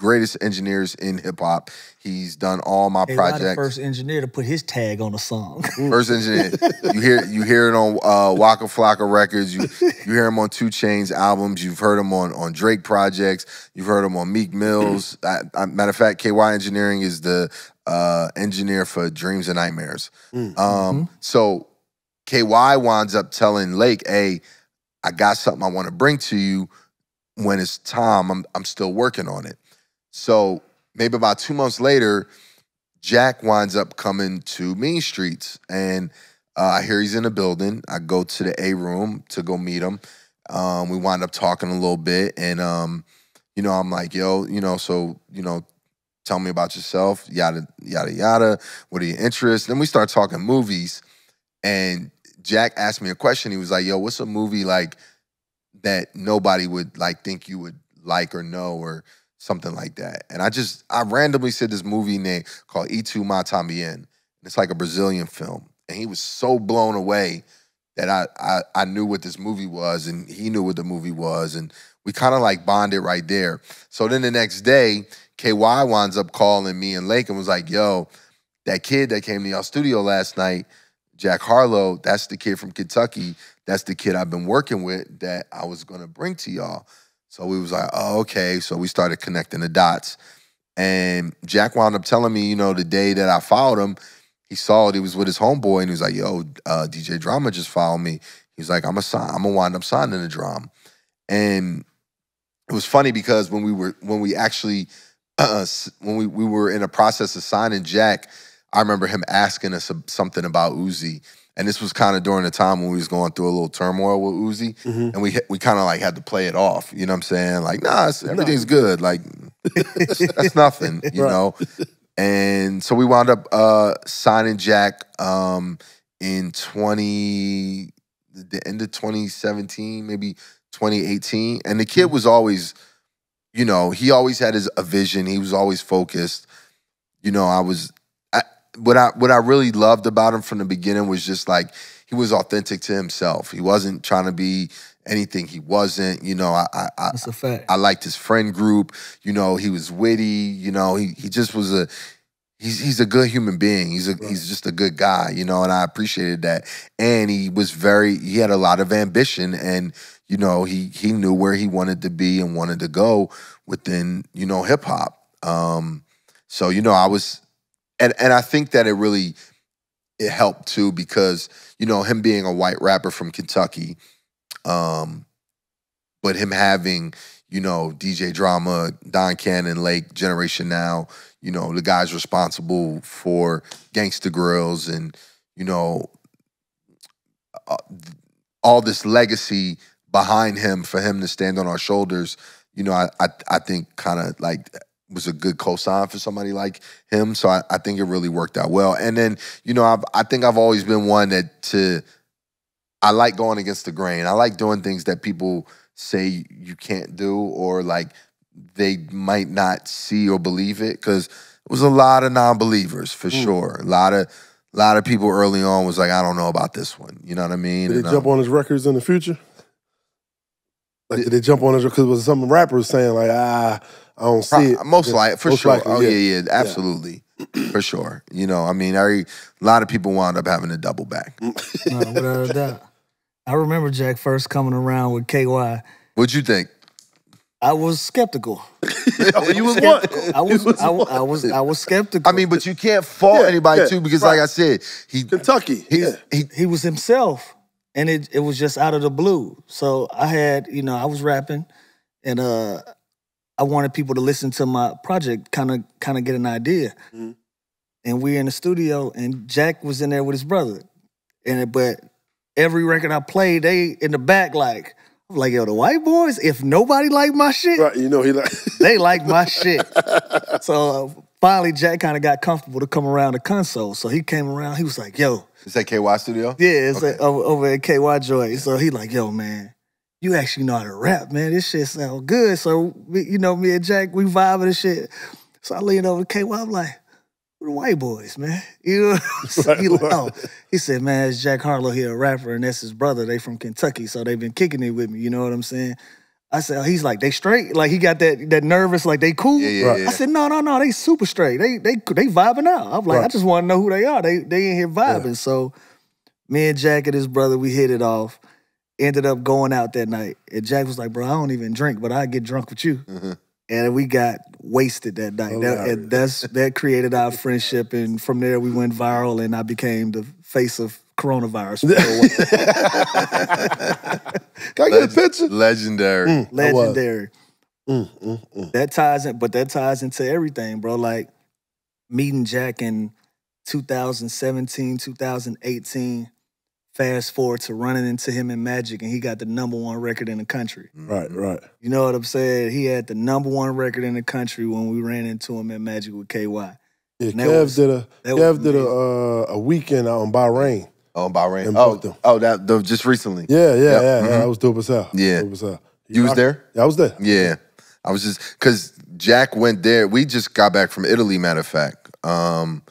greatest engineers in hip hop. He's done all my Hey, why the projects. first engineer to put his tag on a song. First engineer. you hear you hear it on uh, Waka Flocka records. You you hear him on 2 Chainz albums. You've heard him on on Drake projects. You've heard him on Meek Mills. I, I, matter of fact, KY Engineering is the uh, engineer for Dreams and Nightmares. Mm. Um, So KY winds up telling Lake, "Hey, I got something I want to bring to you. When it's time, I'm I'm still working on it." So maybe about two months later, Jack winds up coming to Means Street, and uh, I hear he's in the building. I go to the A room to go meet him. Um, we wind up talking a little bit, and um, you know, I'm like, yo, you know, so you know, tell me about yourself, yada yada yada. What are your interests? Then we start talking movies, and Jack asked me a question. He was like, yo, what's a movie like that nobody would like think you would like or know or something like that. And I just I randomly said this movie name called E Tu Ma Tambien. It's like a Brazilian film. And he was so blown away that I, I I knew what this movie was and he knew what the movie was. And we kind of like bonded right there. So then the next day, KY winds up calling me and Lake and was like, yo, that kid that came to y'all studio last night, Jack Harlow, that's the kid from Kentucky. That's the kid I've been working with that I was gonna bring to y'all. So we was like, oh, okay. So we started connecting the dots. And Jack wound up telling me, you know, the day that I followed him, he saw it. He was with his homeboy, and he was like, "Yo, uh, DJ Drama just followed me." He's like, "I'm a sign. I'm gonna wind up signing the drum." And it was funny because when we were when we actually uh, when we we were in a process of signing Jack, I remember him asking us something about Uzi. And this was kind of during the time when we was going through a little turmoil with Uzi, Mhm. and we we kind of like had to play it off. You know what I'm saying? Like, nah, everything's good. Like, that's, that's nothing. You Right. know. And so we wound up uh, signing Jack um, in 20, the end of 2017, maybe 2018. And the kid was always, you know, he always had his a vision. He was always focused. You know, I was, what I what I really loved about him from the beginning was just like he was authentic to himself. He wasn't trying to be anything he wasn't. You know, I I, I That's a fact. I liked his friend group. You know, he was witty. You know, he he just was a he's he's a good human being. He's a he's just a good guy. You know, and I appreciated that. And he was very he had a lot of ambition, and you know he he knew where he wanted to be and wanted to go within you know hip hop. Um, so you know, I was, and and I think that it really it helped too because you know him being a white rapper from Kentucky. Um, but him having you know DJ Drama, Don Cannon, Lake Generation Now, you know the guys responsible for Gangsta Grillz and you know uh, all this legacy behind him for him to stand on our shoulders, you know, I I, I think kind of like was a good cosign for somebody like him. So I, I think it really worked out well. And then, you know, I've, I think I've always been one that to I like going against the grain. I like doing things that people say you can't do or like they might not see or believe it because it was a lot of non-believers for Mm. sure. A lot of a lot of people early on was like, I don't know about this one. You know what I mean? Did And, they jump um, on his records in the future? Like, did they jump on his because was some rappers saying like, ah, I don't see Pro- it. Most Yeah, likely, for most sure. likely, oh yeah, yeah, absolutely, for sure. You know, I mean, every, a lot of people wound up having to double back. No, without a doubt. I remember Jack first coming around with KY. What'd you think? I was skeptical. Oh, you was one. I was, was I. I was I was skeptical. I mean, but you can't fault Yeah, anybody yeah, too because, right. like I said, he Kentucky. he yeah. he he was himself and it it was just out of the blue so i had you know i was rapping and uh i wanted people to listen to my project kind of kind of get an idea Mhm. and we are in the studio and jack was in there with his brother and but every record i played they in the back like I'm like yo the white boys if nobody like my shit Right, you know he like they like my shit. So uh, finally, Jack kind of got comfortable to come around the console. So he came around. He was like, "Yo, is that KY studio? yeah, it's Okay. like over, over at KY Joy. So he like, yo, man, you actually know how to rap, man. This shit sound good. So you know, me and Jack, we vibing and shit. So I leaned over to KY. I'm like, "Who the white boys, man. You know, so he, like, oh. he said, man, it's Jack Harlow here, a rapper, and that's his brother. They from Kentucky, so they've been kicking it with me. You know what I'm saying? I said, oh, he's like, they straight. Like he got that that nervous, like they cool. Yeah, yeah, Right. yeah. I said, no, no, no, they super straight. They they they vibing out. I'm like, I just want to know who they are. They they in here vibing. So me and Jack and his brother, we hit it off. Ended up going out that night. And Jack was like, bro, I don't even drink, but I get drunk with you. Mhm. And we got wasted that night. That, and that's that created our friendship. And from there we went viral and I became the face of coronavirus. for a while. Can I get a picture? Legendary. Mm, Legendary. Mm, mm, mm. that ties in, but that ties into everything, bro. Like meeting Jack in 2017, 2018. Fast forward to running into him in Magic, and he got the number one record in the country. Right, right. You know what I'm saying? He had the number one record in the country when we ran into him at Magic with KY. Yeah, Kev was- did a Kev did a uh, a weekend out in Bahrain. Oh, Bahrain. And Oh, them. oh, that the, just recently. Yeah, yeah, Yep, yeah, yeah. mhm. That was dope as hell. Yeah. Dope as hell. You was I- there? Yeah, I was there. Yeah, I was just because Jack went there. We just got back from Italy. Matter of fact, um,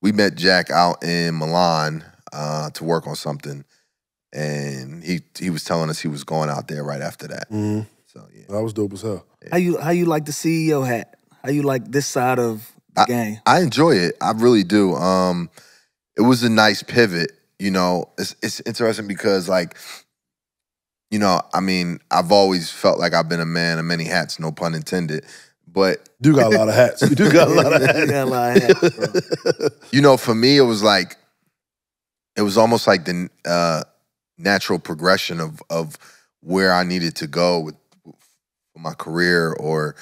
we met Jack out in Milan uh, to work on something, and he he was telling us he was going out there right after that. hmm So yeah, That was dope as hell. How you how you like the CEO hat? How you like this side of the game? I enjoy it. I really do. Um, it was a nice pivot. You know, it's it's interesting because like, you know, I mean, I've always felt like I've been a man of many hats, no pun intended. But You got a lot of hats. You do got a lot of You hats. got a lot of hats, bro. you know, for me, it was like, it was almost like the uh, natural progression of of where I needed to go with, for my career, or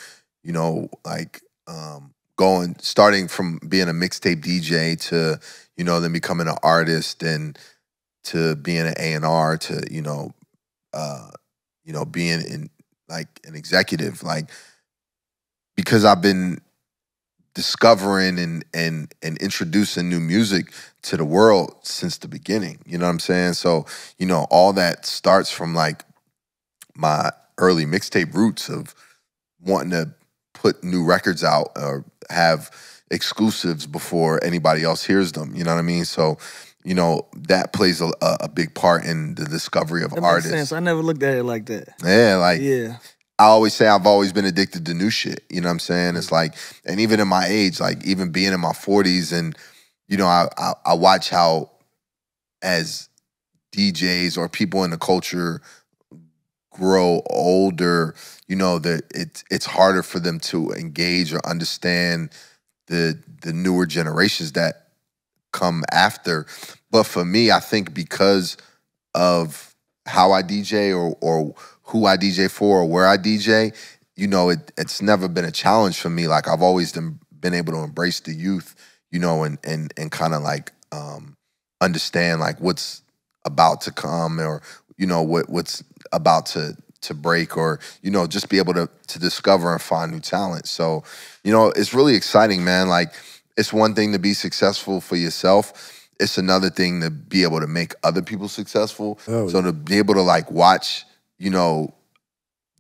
you know, like um, going starting from being a mixtape DJ to you know then becoming an artist and to being an A and R to you know, uh, you know, being in like an executive, like because I've been discovering and and and introducing new music to the world since the beginning. You know what I'm saying? So, you know, all that starts from like my early mixtape roots of wanting to put new records out or have exclusives before anybody else hears them. You know what I mean? So, you know, that plays a, a big part in the discovery of That artists. sense. I never looked at it like that. Yeah, like Yeah. I always say I've always been addicted to new shit. You know what I'm saying? It's mm. like, and even in my age, like even being in my 40s, and you know, I I, I watch how as DJs or people in the culture grow older, you know, that it's it's harder for them to engage or understand the the newer generations that come after. But for me, I think because of how I DJ or or who I DJ for or where I DJ, you know, it it's never been a challenge for me. Like I've always been, been able to embrace the youth, you know, and and and kind of like um understand like what's about to come or you know what what's about to to break or you know just be able to to discover and find new talent. So, you know, it's really exciting, man. Like it's one thing to be successful for yourself. It's another thing to be able to make other people successful. Oh, so to be able to like watch, you know,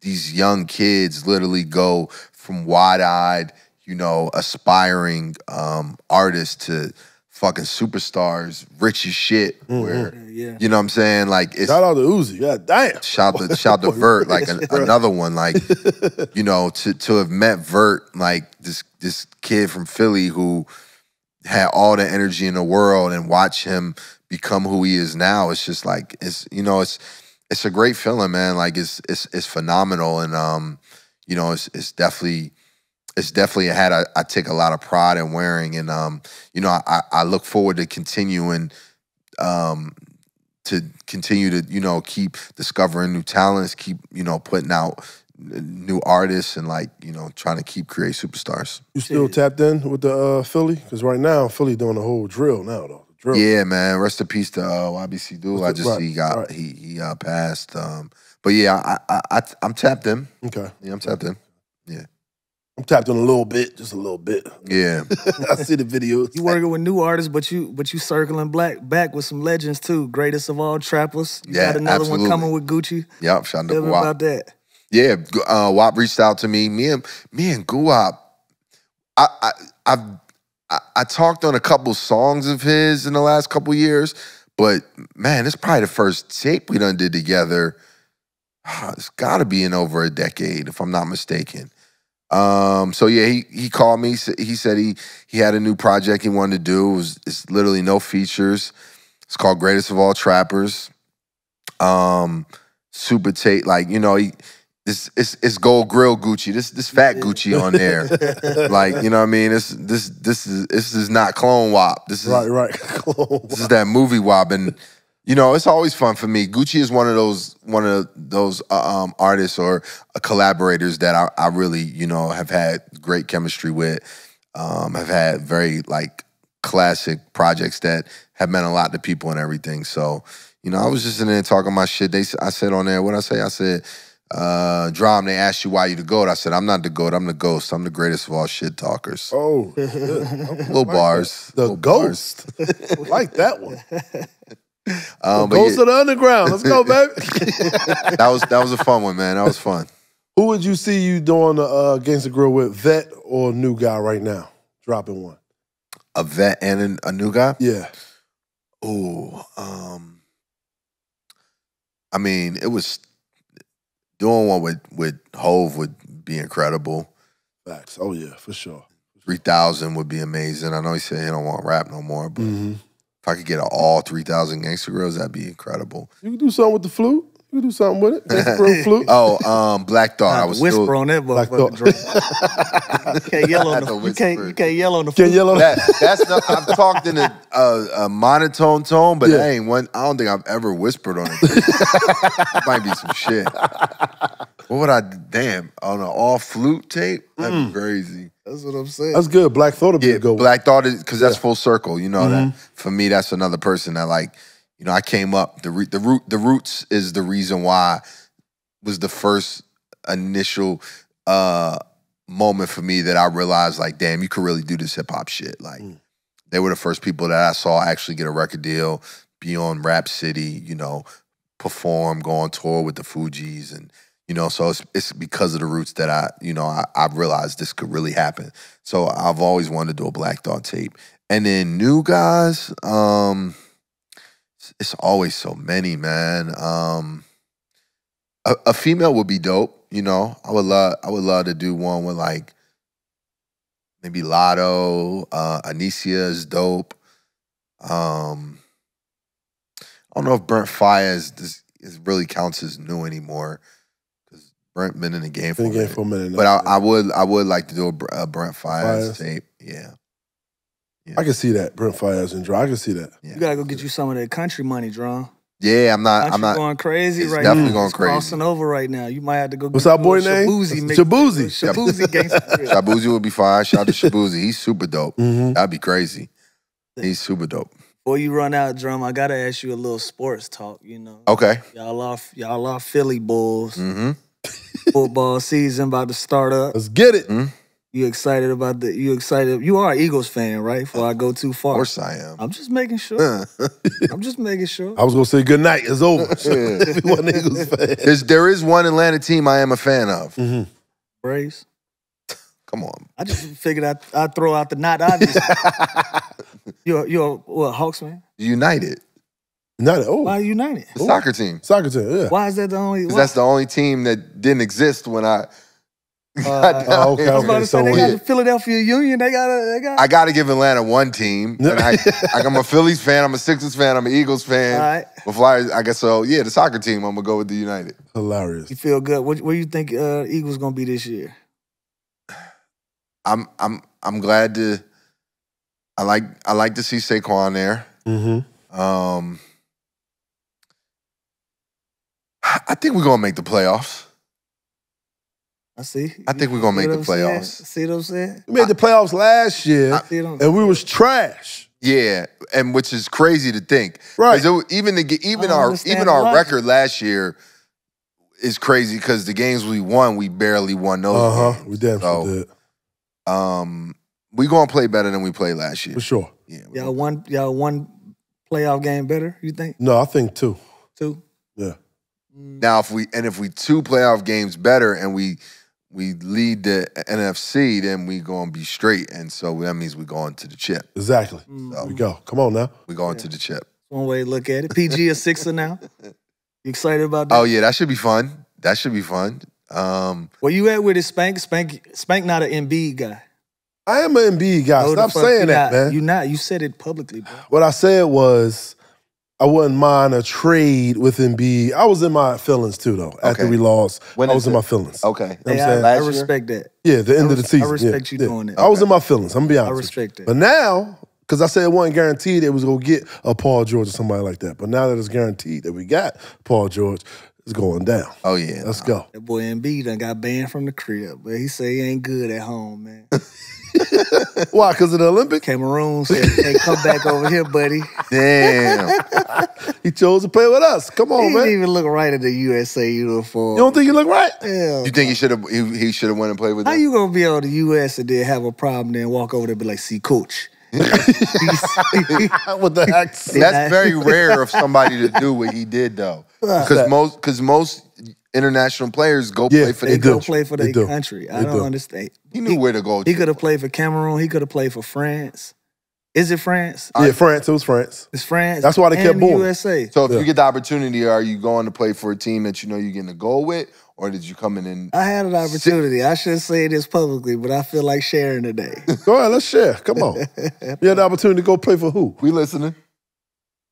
these young kids literally go from wide-eyed, you know, aspiring um artists to fucking superstars, rich as shit. Where Yeah. you know what I'm saying? Like it's Shout out to Uzi. God damn. Shout to shout to Vert, like an, another one, like you know, to to have met Vert, like this this kid from Philly who had all the energy in the world, and watch him become who he is now. It's just like it's you know it's it's a great feeling, man. Like it's it's it's phenomenal, and um, you know, it's it's definitely it's definitely a hat I, I take a lot of pride in wearing, and um, you know, I I look forward to continuing um to continue to you know keep discovering new talents, keep you know putting out new artists, and like you know trying to keep create superstars. You still tapped in with the uh, Philly? Because right now, Philly doing the whole drill now, though. Drill. Yeah, man. Rest in peace to uh, YBC Duel. I just right, he got right. he he uh, passed. Um, but yeah, I, I I I'm tapped in. Okay. Yeah, I'm tapped in. I'm tapped in a little bit, just a little bit. Yeah, I see the videos. You working with new artists, but you but you circling black back with some legends too. Greatest of all trappers. You Yeah, got another absolutely. one coming with Gucci. yep. Shout out to Tell me Guap. about that. Yeah, Gu- uh, Wop reached out to me. Me and me and Guap. I I I've, I I talked on a couple songs of his in the last couple years, but man, it's probably the first tape we done did together. It's got to be in over a decade, if I'm not mistaken. Um, so yeah, he he called me. He said he he had a new project he wanted to do. It was it's literally no features. It's called Greatest of All Trappers. Um, super tape, like you know, he it's it's it's gold grill Gucci. This this fat Gucci on there. like, you know what I mean? This this this is this is not clone wop. This is Right, right. this is that movie WAP. And you know, it's always fun for me. Gucci is one of those one of those uh, um, artists or uh, collaborators that I, I really, you know, have had great chemistry with. Um, have had very like classic projects that have meant a lot to people and everything. So, you know, I was just in there talking my shit. They, s- I said on there, what I say? I said, uh, Drum, they asked you why you the GOAT. I said, I'm not the GOAT, I'm the ghost. I'm the greatest of all shit talkers. oh, Little bars. the little bars. ghost. like that one. Um, Ghost yeah, of the underground. Let's go, baby. that was that was a fun one, man. That was fun. Who would you see you doing the uh, Gangsta Grill with, vet or new guy right now? Dropping one. A vet and an- a new guy. Yeah. Ooh, um, I mean, it was doing one with with Hove would be incredible. Facts. Oh, yeah, for sure. Three thousand would be amazing. I know he said he don't want rap no more, but hmm if I could get a all three thousand Gangsta Grillz, that'd be incredible. You can do something with the flute. You can do something with it. Gangsta Grill flute. Oh, um, Black Thought. I Not was to whisper still, on that Like motherfucker. the- Drake. you can't yell on Not the to you can't you can't yell on the Can flute. yell on that, that's not, I've talked in a, a, a monotone tone, but Yeah. I ain't one. I don't think I've ever whispered on it. Might be some shit. What would I? Damn, on an all flute tape? That'd Mm. be crazy. That's what I'm saying. That's good. Black Thought would be Yeah, a good one. Black Thought is because that's full circle. You know Mm-hmm. that for me, that's another person that like. You know, I came up the re- the root the roots is the reason why was the first initial uh moment for me that I realized like, damn, you could really do this hip hop shit. Like, Mm. they were the first people that I saw actually get a record deal, be on Rap City, you know, perform, go on tour with the Fugees, and you know, so it's it's because of the roots that I, you know, I, I realized this could really happen. So I've always wanted to do a Black Thought tape, and then new guys, um, it's- always so many, man. Um, a, a female would be dope. You know, I would love I would love to do one with like maybe Latto, uh, Anycia is dope. Um, I don't know if Brent Faiyaz is, is, really counts as new anymore Brent been in the game for Been a again minute. for a minute. But I. I would I would like to do a, a Brent Faiyaz Faiyaz? tape. Yeah, I can see that. Brent Faiyaz and Dry. I can see that. yeah. You gotta go get you some of that country money, Drum. Yeah, I'm not. Country I'm not. going crazy it's right definitely now. going It's crazy. crossing over right now. You might have to go. What's get our boy name? Shaboozey. mix- Shaboozey. Shaboozey gangsta. Shaboozey would be fine. Shout out to Shaboozey. He's super dope. Mm-hmm. That'd be crazy. He's super dope. Before you run out, drum, I gotta ask you a little sports talk. You know, Okay. y'all are y'all are Philly Bulls. Mm-hmm. Football season about to start up. Let's get it. Hmm? You excited about the? You excited? You are an Eagles fan, right? Before I go too far. Of course I am. I'm just making sure. I'm just making sure. I was gonna say good night. It's over. if you want Eagles fan. There's, there is one Atlanta team I am a fan of. Mm-hmm. Braves. Come on. I just figured I'd, I'd throw out the not obvious. you're you're what Hawks fan? United, Not oh Why United? the soccer team. soccer team. Yeah. Why is that the only? 'Cause Why? that's the only team that didn't exist when I. Uh, Oh, okay, I was about okay. to So say they got the Philadelphia Union. They got a. They got. I got to give Atlanta one team. And I, I'm a Phillies fan. I'm a Sixers fan. I'm an Eagles fan. All right. But Flyers, I guess so. Yeah, the soccer team. I'm gonna go with the United. Hilarious. you feel good. What What do you think uh, Eagles gonna be this year? I'm I'm I'm glad to. I like I like to see Saquon there. Mm-hmm. Um, I think we're gonna make the playoffs. I see. I think we're gonna make the I'm saying? playoffs. See what I'm saying? We made the playoffs last year, See what I'm- and we was trash. Yeah, and which is crazy to think. 'Cause Right. it- even the, even I don't our understand even our logic. record last year is crazy because the games we won, we barely won those. Uh huh. games. We damn So, did Um, we gonna play better than we played last year. for sure. Yeah, we y'all one y'all one playoff game better. You think No, I think two. two? Yeah. Now, if we and if we two playoff games better and we we lead the NFC, then we gonna be straight, and so that means we going to the chip. Exactly. Mm. There we go. Come on now. We going to the chip. One way to look at it. PG a sixer now. You excited about that? Oh yeah, that should be fun. That should be fun. Um, Where you at with it, Spank? Spank Spank not an Embiid guy. I am an Embiid guy. No, Stop saying that, not. man. You not. You said it publicly, bro. what I said was I wouldn't mind a trade with Embiid. I was in my feelings too, though. After Okay. we lost, When I is was in it? my feelings. okay. You know what I'm I, saying? I Last year? respect that. Yeah, the end of the res- I respect yeah, you yeah. doing that. I was in my feelings. I'm gonna be honest. I respect it. But now, because I said it wasn't guaranteed it was gonna get a Paul George or somebody like that. But now that it's guaranteed that we got Paul George, it's going down. Oh yeah. Let's go. That boy Embiid done got banned from the crib, but he say he ain't good at home, man. Why? Because of the Olympics? Cameroon said, "Hey, come back over here, buddy." Damn. He chose to play with us. Come on, He on, didn't man. even look right in the USA uniform. You don't think you look right? Hell, You think he should have he, he should have went and played with how them? you gonna be on the US and then have a problem, then walk over there and be like, "See, coach." With the accent. That's very rare of somebody to do what he did though. Because most because most international players go Yeah, play for they their do. Go country. play for their country. I They don't do. understand. He knew where to go. He could have played for Cameroon. He could have played for France. Is it France? yeah, France. It was France. It's France. That's why they kept and the booming. USA. So if Yeah. you get the opportunity, are you going to play for a team that you know you're getting a goal with, or did you come in and I had an opportunity. I should say this publicly, but I feel like sharing today. Go ahead, let's share. Come on. you had the opportunity to go play for who? we listening?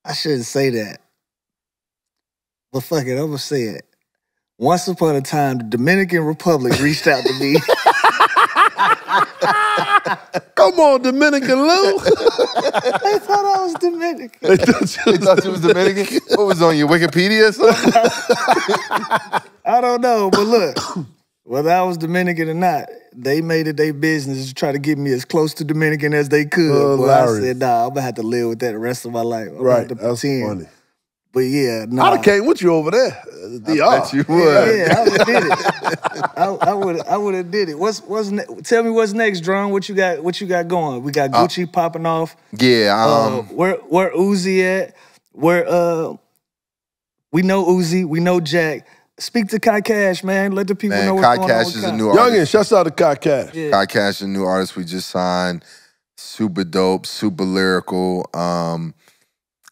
I shouldn't say that. But fuck it, I'm gonna say it. Once upon a time, the Dominican Republic reached out to me. Come on, Dominican Lou. they thought I was Dominican. They thought you You thought you was Dominican? what was on your Wikipedia or something? I don't know, but look, whether I was Dominican or not, they made it their business to try to get me as close to Dominican as they could. But I said, nah, I'm gonna have to live with that the rest of my life. I'm gonna right. have to That's pretend. funny. But yeah, I'd nah. have came with you over there. Uh, I bet you would. Yeah, I would have did it. I, I would I would have did it. What's what's ne- tell me what's next, Drum? What you got? What you got going? We got Gucci popping off. Yeah. Uh, Um, where where Uzi at? Where uh we know Uzi, we know Jack. Speak to Kai Cash, man. Let the people know man, what's Kai going Cash on. with is a Kai. new Youngin, artist. shouts out to Kai Cash. Yeah. Kai Cash is a new artist we just signed. Super dope, super lyrical. Um,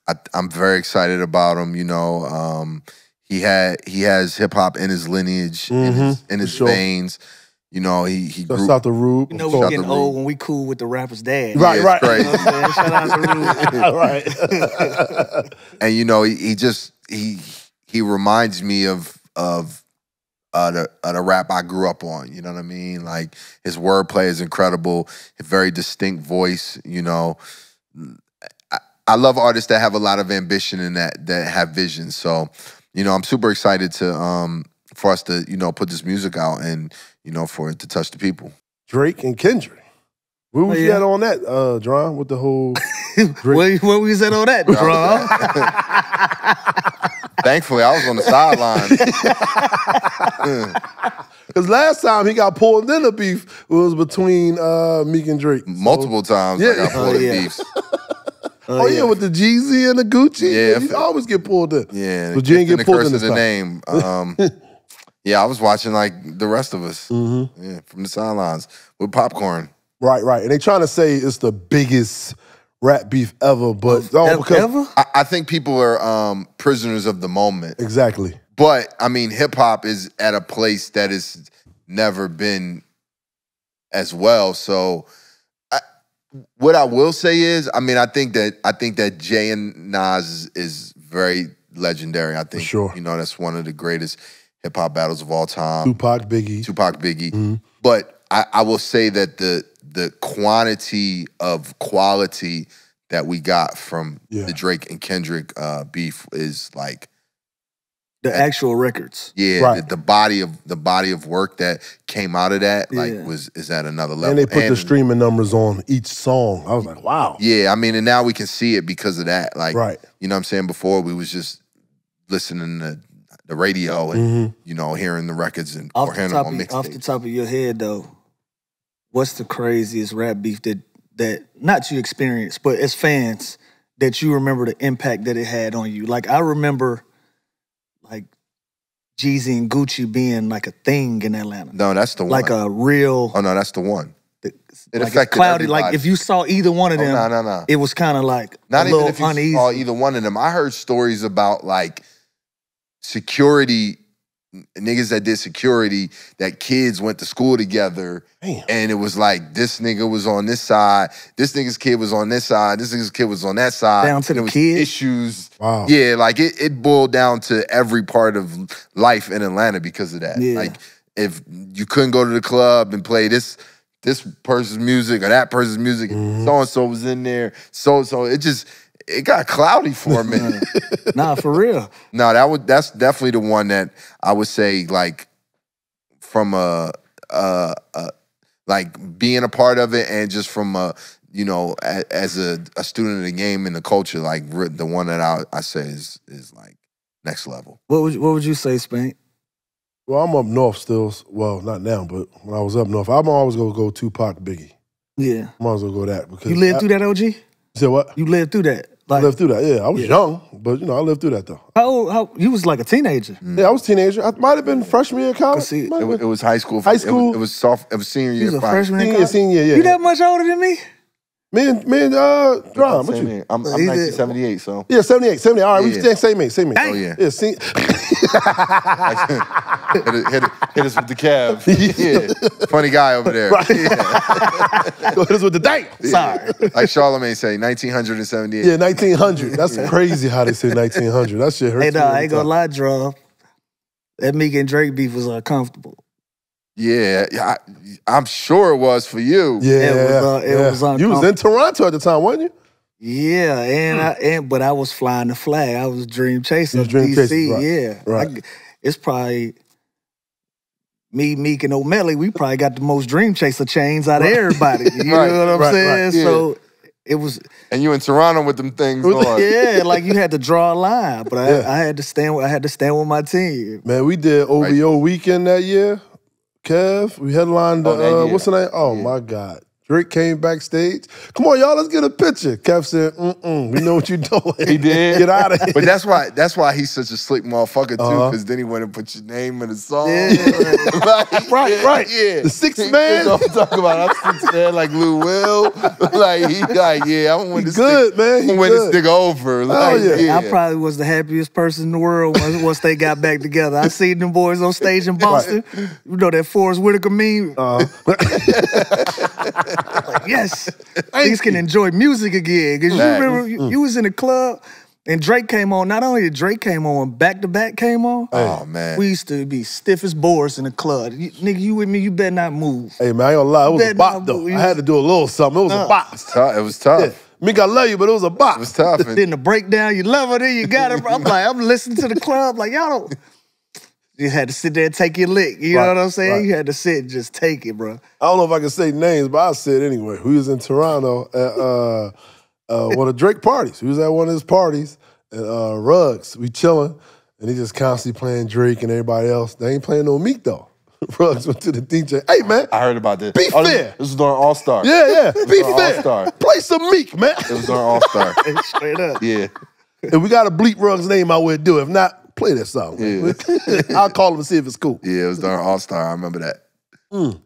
I, I'm very excited about him. You know, um, he had he has hip hop in his lineage, in his, in his sure. veins. You know, he he Shouts grew. out to Rube. You know we out getting old when we cool with the rapper's dad. Right, Yeah, right. it's You know what I'm saying? Shout out to Rube. right. and you know, he, he just he he reminds me of of uh, the uh, the rap I grew up on. You know what I mean? Like his wordplay is incredible. A very distinct voice. You know, I, I love artists that have a lot of ambition and that that have vision. So, you know, I'm super excited to um for us to you know put this music out and you know for it to touch the people. Drake and Kendrick Where was Oh, you at on that, uh, Dron, with the whole Where, where we at on that, drum? Thankfully, I was on the sideline. Because last time he got pulled in a beef was between uh, Meek and Drake. Multiple times I Yeah. got pulled Oh, in yeah. beefs. Oh, yeah. with the Jeezy and the Gucci. Yeah, if- always get pulled in. Yeah, but you didn't and get the pulled in this the time. name. Um, yeah, I was watching like the rest of us. Mm-hmm. Yeah, from the sidelines with popcorn. Right, right. And they trying to say it's the biggest rap beef ever, but oh, because ever? I, I think people are um, prisoners of the moment. exactly. But I mean, hip hop is at a place that has never been as well. So, what I will say is, I mean, I think that I think that Jay and Nas is, very legendary. I think, sure. you know, that's one of the greatest hip hop battles of all time. Tupac, Biggie. Tupac, Biggie. Mm-hmm. But I, I will say that the the quantity of quality that we got from Yeah. the Drake and Kendrick uh, beef is like The actual records. yeah, Right. the, the body of the body of work that came out of that like Yeah. was is at another level. and they put the streaming numbers on each song. I was like, wow. Yeah, I mean, and now we can see it because of that. Like, Right. you know what I'm saying? Before we was just listening to the radio and Mhm. you know hearing the records and or Off the, top them on of, off the top of your head, though, what's the craziest rap beef that that not you experienced, but as fans that you remember the impact that it had on you? Like I remember, like Jeezy and Gucci being like a thing in Atlanta, No, that's the one. like a real, oh no, that's the one. it like affected cloudy. Like if you saw either one of Oh, them, no, no, no. it was kind of like Not even if you uneasy. saw either one of them. I heard stories about like security niggas that did security that kids went to school together Damn. and it was like this nigga was on this side, this nigga's kid was on this side, this nigga's kid was on that side. Down to and the it was kid? issues. Wow. Yeah, like it, it boiled down to every part of life in Atlanta because of that. Yeah. Like if you couldn't go to the club and play this this person's music or that person's music, Mm-hmm. so and so was in there, so so it just it got cloudy for a minute. nah, for real. no, that would that's definitely the one that I would say like from a uh uh like being a part of it and just from a you know a, as a, a student of the game and the culture like the one that I I say is is like next level. What would you, what would you say, Spank? Well, I'm up north still. Well, not now, but when I was up north, I'm always gonna go Tupac, Biggie. Yeah, Might as well go that because you lived I, through that, OG. You said what? You lived through that. I lived through that. Yeah, I was Yeah. young, but you know, I lived through that though. how old? How you was like a teenager? Yeah, I was a teenager. I might have been freshman year of college. See, It, been. it was high school. High it was- school? It was, soft. It was senior You year. was a fine. freshman senior, college. senior, yeah. You that much older than me? me and me and uh, Drum, what Same you? here. I'm, I'm 1978, so Yeah, 78, 78. All right, we Yeah. stay same age, same age. oh yeah. Yeah, see, hit, it, hit, it, hit us with the cab. Yeah, funny guy over there. Yeah. hit us with the date. Sorry. Like Charlemagne say, 1978. Yeah, 1900. That's crazy how they say 1900. That shit hurts. hey, me nah, I every ain't gonna lie, draw. That Meek and Drake beef was uncomfortable. Yeah, I, I'm sure it was for you. Yeah, It was, uh, it yeah. was You was in Toronto at the time, wasn't you? Yeah, and I and but I was flying the flag. I was Dream Chaser, You Dream DC. Chaser, right, Yeah, right. I g- it's probably me, Meek, and Omelly. We probably got the most Dream Chaser chains out of everybody. You Right, know what I'm right, saying? right, yeah. So it was And you in Toronto with them things on. yeah, like you had to draw a line, but I, Yeah. I had to stand. with- I had to stand with my team. Man, we did OVO weekend that year. Kev, we headlined the, Oh, uh, what's the name? Oh Yeah. my God. Drake came backstage. Come on, y'all, let's get a picture. Kev said, mm-mm, we know what you're doing. He did? Get out of here. But that's why that's why he's such a slick motherfucker too, Uh-huh. because then he went and put your name in the song. Yeah. Like, Right, yeah, right. Yeah. The sixth He- man. that's what I'm talking about. I'm six man like Lou Will. like he like, yeah, I'm gonna win He this good, nigga, man. I'm He gonna win this good. nigga over. Like, yeah. yeah. I probably was the happiest person in the world once, once they got back together. I seen them boys on stage in Boston. You know that Forest Whitaker meme? Uh, like, yes, these can enjoy music again. Because you remember, you, mm. you was in the club and Drake came on. Not only did Drake came on, back to back came on. Oh man. We used to be stiff as boards in the club. You, nigga, you with me? You better not move. hey, man, I ain't gonna lie. It was a That bop, number, though. I you- had to do a little something. It was a bop. Tough. It was tough. Yeah. Meek, I love you, but it was a bop. It was tough. And Then the breakdown, you love it, then you got it. I'm like, I'm listening to the club, like y'all don't. You had to sit there and take your lick. You Right, know what I'm saying? right. You had to sit and just take it, bro. I don't know if I can say names, but I said anyway. We was in Toronto at uh, uh, one of Drake parties. We was at one of his parties and uh, Ruggs. We chilling, and he just constantly playing Drake and everybody else. They ain't playing no Meek though. Rugs went to the DJ. Hey man, I heard about this. Be oh, fair. This was during All Star. yeah, yeah, be fair. All fair. Star. Play some Meek, man. It was during All Star. Straight up. yeah. If we got to bleep Rugs' name, I would do. it. If not, play that song. Yeah. I'll call him and see if it's cool. Yeah, it was during All Star. I remember that. Mm.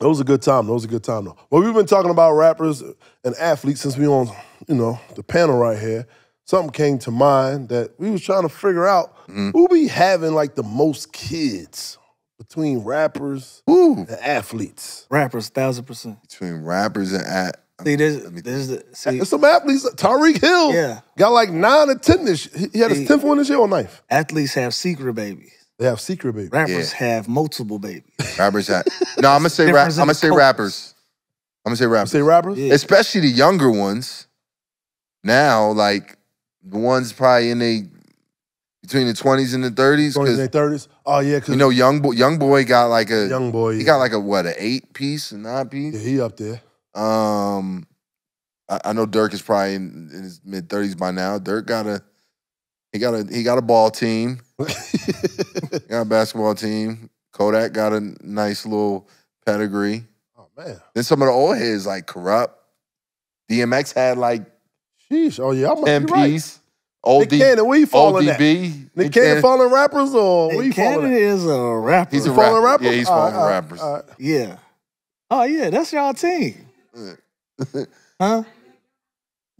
That was a good time. That was a good time though. Well, we've been talking about rappers and athletes since we on, you know, the panel right here. Something came to mind that we was trying to figure out mm-hmm. who be having like the most kids between rappers Woo. and athletes. Rappers, thousand percent. Between rappers and at See, there's, Let me there's the, see, There's some athletes. Tyreek Hill Yeah. got like nine or ten this. He he had his See- tenth one this year or ninth. athletes have secret babies. They have secret babies. Rappers have multiple babies. rappers have. no, I'm gonna say rap, I'm gonna say cultures. rappers. I'm gonna say rappers. Say rappers. Yeah. Especially the younger ones. Now, like the ones probably in the between the 20s and the 30s. Twenties Because and thirties. Oh yeah, because you know, young boy young boy got like a young boy. he got like a what, an eight piece, a nine piece? yeah, he up there. Um, I, I know Durk is probably in, in his mid thirties by now. Durk got a he got a he got a ball team. Got a basketball team. Kodak got a nice little pedigree. oh man, Then some of the old heads like corrupt. DMX had like sheesh. Oh yeah, I might ten right. piece. Old Nick Cannon, where you falling at? ODB. Nick Cannon falling rappers or where you Nick falling Cannon at? is a rapper. He's a You falling rapper. rapper? Yeah, he's All falling right, all right, rappers. all right. yeah. Oh yeah, that's y'all team. Huh?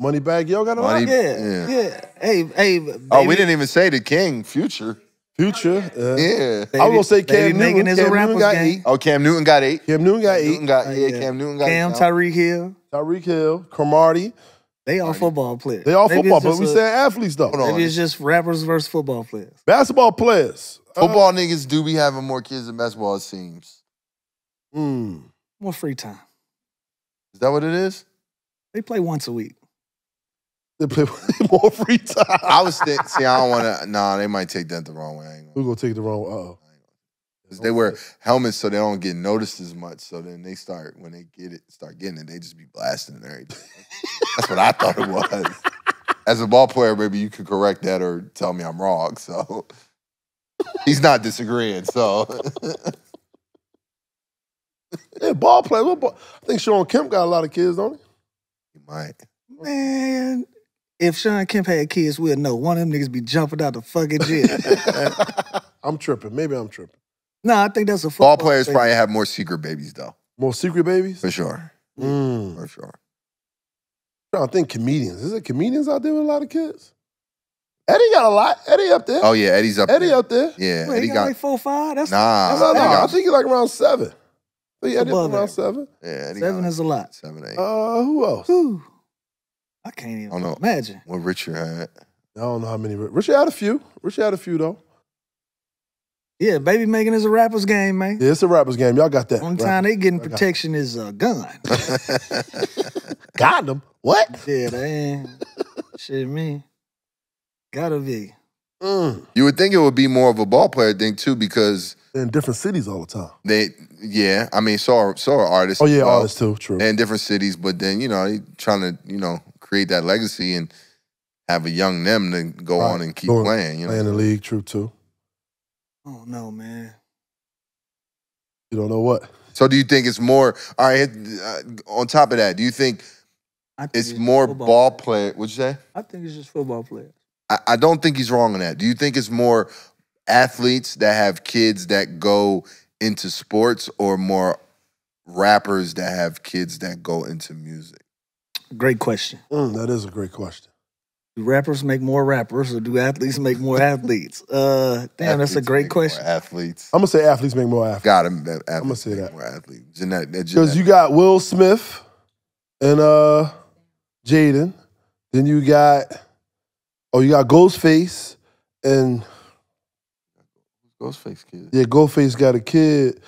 Moneybagg Yo got a Money- lot. Yeah, Yeah. yeah. Hey, hey. Oh, we didn't even say the King, Future. Future. uh, Yeah. I was gonna say Baby Cam Megan Newton. is Cam a Newton got game. eight. Oh, Cam Newton got eight. Cam Newton got Newton eight. got Oh, yeah. yeah. Cam Newton got Cam, eight. Tyreek Hill. Tyreek Hill, Cromartie. They all football players. They all football, it's but we a- saying athletes though. Hold on. Maybe it's just rappers versus football players. Basketball players. Uh, Football niggas do be having more kids than basketball, it seems. mm. More free time. Is that what it is? They play once a week. They play more free time. I was think, see, I don't want to. Nah, they might take that the wrong way. I ain't We're gonna, gonna take the wrong. Uh oh. 'cause they wear helmets so they don't get noticed as much. So then they start when they get it, start getting it, they just be blasting and everything. That's what I thought it was. As a ball player, maybe you could correct that or tell me I'm wrong. So he's not disagreeing. So Yeah, ball players. What ball? I think Sean Kemp got a lot of kids, don't he He might. Man, if Sean Kemp had kids, we'd know one of them niggas be jumping out the fucking gym. I'm tripping. Maybe I'm tripping. no, I think that's a football Ball players thing. probably have more secret babies though, More secret babies. for sure, Mm. for sure. trying to think comedians. Is it comedians out there with a lot of kids? Eddie got a lot. Eddie up there. Oh yeah, Eddie's up there. Eddie there. up there. Yeah, Wait, Eddie he got, got like four, five. That's nah. no, no, Eddie I think he's like around seven. I think Eddie up above around that. seven. yeah, Eddie seven got is a lot. seven, eight. Uh, who else? Whew. I can't even Oh, no. imagine. what Richard had. I don't know how many. Richard had a few. Richard had a few though. Yeah, baby making is a rapper's game, man. Yeah, it's a rappers game. Y'all got that. Only time they getting got- protection is a gun. got them. What? yeah, man. Shit, me. Gotta be. Mm. You would think it would be more of a ball player thing too, because They're in different cities all the time. they, yeah, I mean, so are so are artists. Oh yeah, well, artists too. True. in different cities, but then you know, trying to you know create that legacy and have a young them to go Right. on and keep Go playing. You know, Play in the league. True too. Oh no, man. You don't know what. so do you think it's more? All right, uh, on top of that, do you think I think it's just more ball players. player? What'd you say? I think it's just football players. I, I don't think he's wrong on that. Do you think it's more athletes that have kids that go into sports, or more rappers that have kids that go into music? Great question. Mm, that is a great question. Do rappers make more rappers or do athletes make more athletes? Uh damn, that's a great make more question. Athletes. I'm gonna say athletes make more athletes Got him. I'm gonna say that. More athletes. Genetic, because you got Will Smith and uh Jaden. Then you got oh you got Ghostface and Ghostface kid. yeah Ghostface got a kid.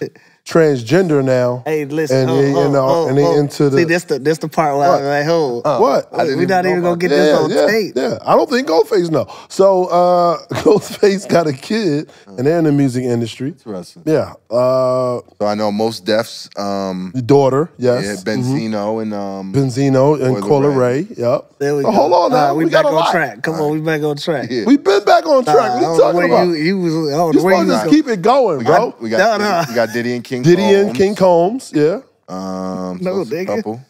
Transgender now. Hey, listen. And hold, they- hold, and, uh, hold, and they hold. into the- See, this the this the part where What? I'm like, hold. what? I didn't We're not even gonna get that. this on yeah, tape. yeah. I don't think Ghostface no. So uh, Ghostface got a kid, and they're in the music industry. Interesting. Yeah, uh, So I know Mos Def's, um, daughter, yeah, yes, Benzino and um, Benzino and Coyle Cola Ray. Ray. Yep. There we So go. hold on now. We, we back got a on lot. track. Come on, we back on track. yeah. We've been back on track. Nah, what are you talking about? You, you was, I You supposed to just keep it going, we bro. we got, No, no. we got Diddy and King. Diddy and King Combs. Yeah, Um, No, so it's a couple.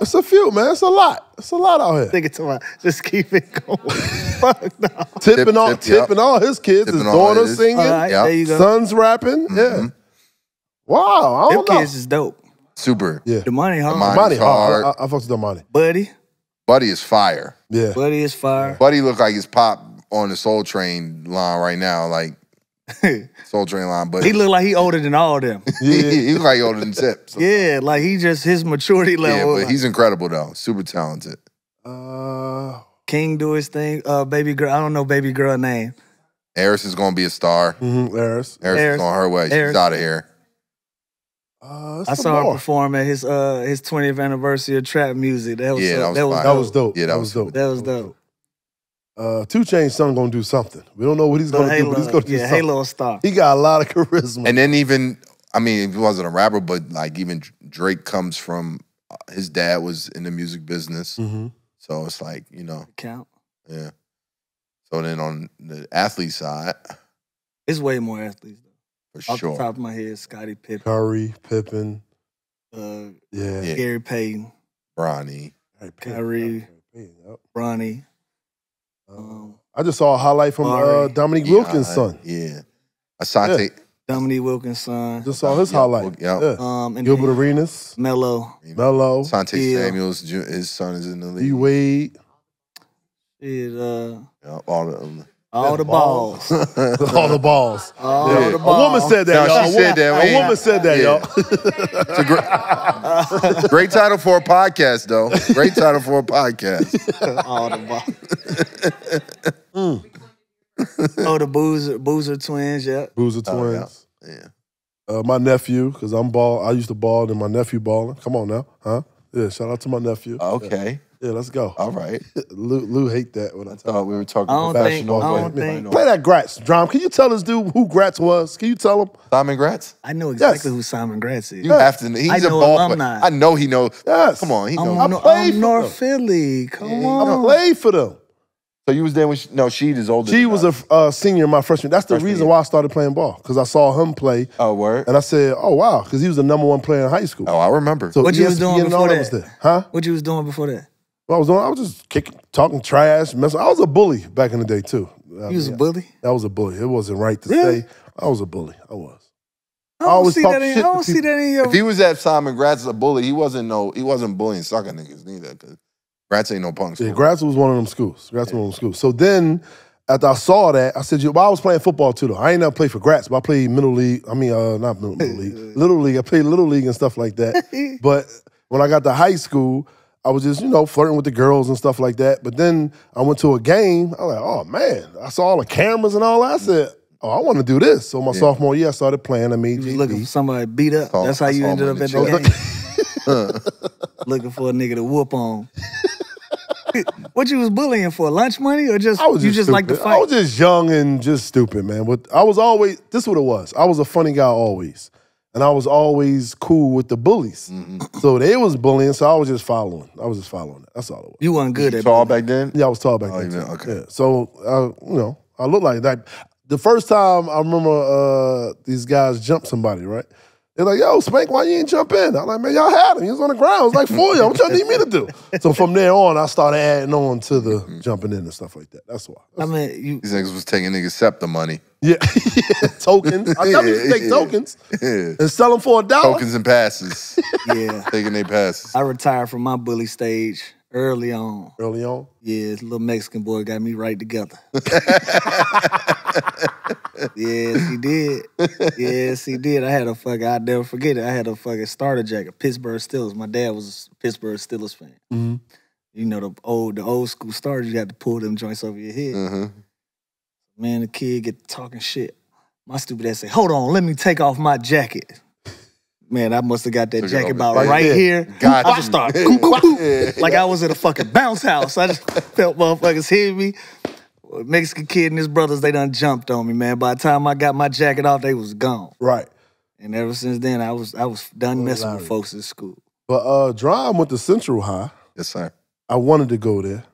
it's a few, man. It's a lot. It's a lot out here. thinking to my, just keep it going. Fuck no. Tipping Tip, all, tip, yep. tipping all his kids, his Tipping all daughter his. singing, All right, Yeah. there you go. sons rapping. Yeah. Wow, I don't know. kids is dope. Super. Yeah. The money, huh? money. Money, hard. hard. I, I, I fucked with the money. Buddy, Buddy is fire. Yeah. Buddy is fire. Buddy look like his pop on the Soul Train line right now, like Soul Train line. But he looked like he older than all of them. he, he look like older than Tip. So- yeah, like he just his maturity level. yeah, level. but he's incredible though. Super talented. Uh, King do his thing. Uh, baby girl, I don't know baby girl name. Eris is gonna be a star. mm-hmm, Eris. Eris, Eris. is on her way. Eris. She's out of here. Uh, I saw more. her perform at his uh his 20th anniversary of trap music. That was Yeah, so- that was that was. That was dope. Yeah, that was dope. That was dope. Uh, 2 Chainz son gonna do something. We don't know what he's gonna do, but he's gonna do yeah, something. Halo star. He got a lot of charisma. And then even, I mean, he wasn't a rapper, but like even Drake comes from uh, his dad was in the music business, Mhm. so it's like you know, Count. yeah. So then on the athlete side, It's way more athletes though. for Off the sure, top of my head, Scottie Pippen, Curry, Pippen. uh, Yeah. Yeah. Gary Payton, Bronny. Hey, Pippen. Kyrie. Pippen, yep. Ronnie. Uh, Um, I just saw a highlight from uh, Dominique Yeah, Wilkins' son. Yeah, Asante. Dominique Wilkinson. Just saw his Yeah, highlight. yeah. Yeah. Um, and Gilbert then Arenas, Melo. Mello, Asante Yeah. Samuels, his son is in the league. D league. Wade. Shit, uh, Yeah, all the, all the balls. all the balls. All Yeah. the A woman said that, No, y'all. she A said that. We A woman said that, Yeah. y'all. It's a great, great title for a podcast, though. Great title for a podcast. all the balls. oh, the Boozer, Boozer twins. Yeah. Boozer Oh, yeah. twins. Yeah. Uh, my nephew, because I'm ball. I used to ball, and my nephew balling. Come on now, huh? Yeah, shout out to my nephew. Okay. Yeah, let's go. All right. Lou, Lou hate that when I I talk. thought we were talking I don't think- professional. I don't think- Play that Gratz, Drum. Can you tell this dude who Gratz was? Can you tell him? Simon Gratz? I know exactly Yes. who Simon Gratz is. You have to. He's I a know ball alumni. player. I know he knows. Yes. Come on, he knows. I I'm, no, played I'm for North them. Philly. Come Yeah, I on. played for them. So you was there when she, no, she is older. She than was us. a uh, senior in my freshman. Year. That's the Freshman reason year. why I started playing ball because I saw him play, oh word. and I said, "Oh wow," because he was the number one player in high school. Oh, I remember. So What you was doing before that was that? there, huh? What you was doing before that? What I was doing, I was just kicking, talking trash, messing. I was a bully back in the day too. I You was a bully. I was a bully. It wasn't right to Really? say I was a bully. I was. I I don't always see talk that. In, I shit to don't see that in your. if he was at Simon Gratz a bully, he wasn't no. He wasn't bullying sucker niggas neither. Cause Gratz ain't no punk. School. Yeah. Gratz was one of them schools. Gratz was one of them schools. So then, after I saw that, I said, well, I was playing football too, though. I ain't never played for Gratz, but I played middle league. I mean, uh, not middle, middle league, little league. I played little league and stuff like that. but when I got to high school, I was just, you know, flirting with the girls and stuff like that. But then I went to a game. I was like, oh man, I saw all the cameras and all that. I said, oh, I want to do this. So my sophomore year, I started playing. I mean, You was looking for somebody beat up. saw- That's how I you ended up in at the the game. looking for a nigga to whoop on. what you was bullying for? Lunch money or just, I was you just just like to stupid. I was just young and just stupid, man. But I was always this is what it was. I was a funny guy always. And I was always cool with the bullies. Mm-hmm. So they was bullying, so I was just following. I was just following it. That's all it was. You wasn't good at Tall bullying. back then. Yeah, I was tall back Oh, then. you too. know, okay. Yeah. So uh, you know, I look like that. The first time I remember uh, these guys jumped somebody, right? They're like, yo, Spank, why you ain't jump in? I'm like, man, y'all had him. He was on the ground. It was like four y'all. What y'all need me to do? So from there on, I started adding on to the Mm-hmm. jumping in and stuff like that. That's why. I mean, you These niggas was taking niggas SEPTA money. Yeah, tokens. I never used to take tokens Yeah. and sell them for a dollar. Tokens and passes. yeah. taking their passes. I retired from my bully stage early on. Early on. Yeah, this little Mexican boy got me right together. yes, he did. Yes, he did. I had a fucking, I'll never forget it. I had a fucking starter jacket, Pittsburgh Steelers. My dad was a Pittsburgh Steelers fan. Mhm. You know, the old the old school starters, you had to pull them joints over your head. Uh-huh. Man, the kid get talking shit. My stupid ass say, hold on, let me take off my jacket. Man, I must have got that Took jacket about right right here. Got I just start boop, boop, boop, like I was in a fucking bounce house. I just felt motherfuckers hit me. Mexican kid and his brothers, they done jumped on me, man. By the time I got my jacket off, they was gone. Right. And ever since then, I was I was done messing with Hilarious. folks at school. But uh Drum went to Central High. Yes, sir. I wanted to go there.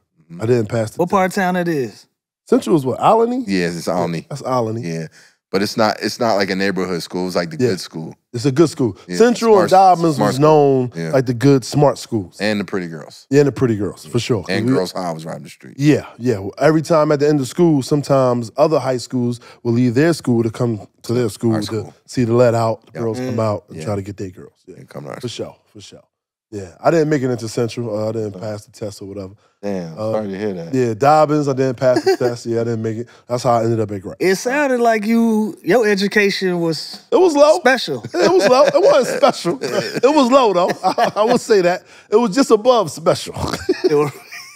I didn't pass the What test. part of town it is? Central is what? Olney? Yes, it's Omni. That's Olney. Yeah, but it's not. It's not like a neighborhood school. It's like the Yeah. good school It's a good school. Yeah, Central and smart- Dobbins smart was known Yeah. like the good smart schools. and the pretty girls yeah, and the pretty girls, for sure. and we- girls' high was right up the street. Yeah, yeah. Every time at the end of school, sometimes other high schools will leave their school to come to their school to see the let out. The Yep. girls come mm-hmm. out and try to get their girls. Yeah, come to our for sure, for sure. Yeah, I didn't make it into Central. Uh, I didn't pass the test or whatever. Damn, Uh, sorry to hear that. Yeah, Dobbins, I didn't pass the test. Yeah, I didn't make it. That's how I ended up at Grant. It sounded like you your education was It was low. special. It was low. It wasn't special. It was low though. I, I would say that. It was just above special. It was-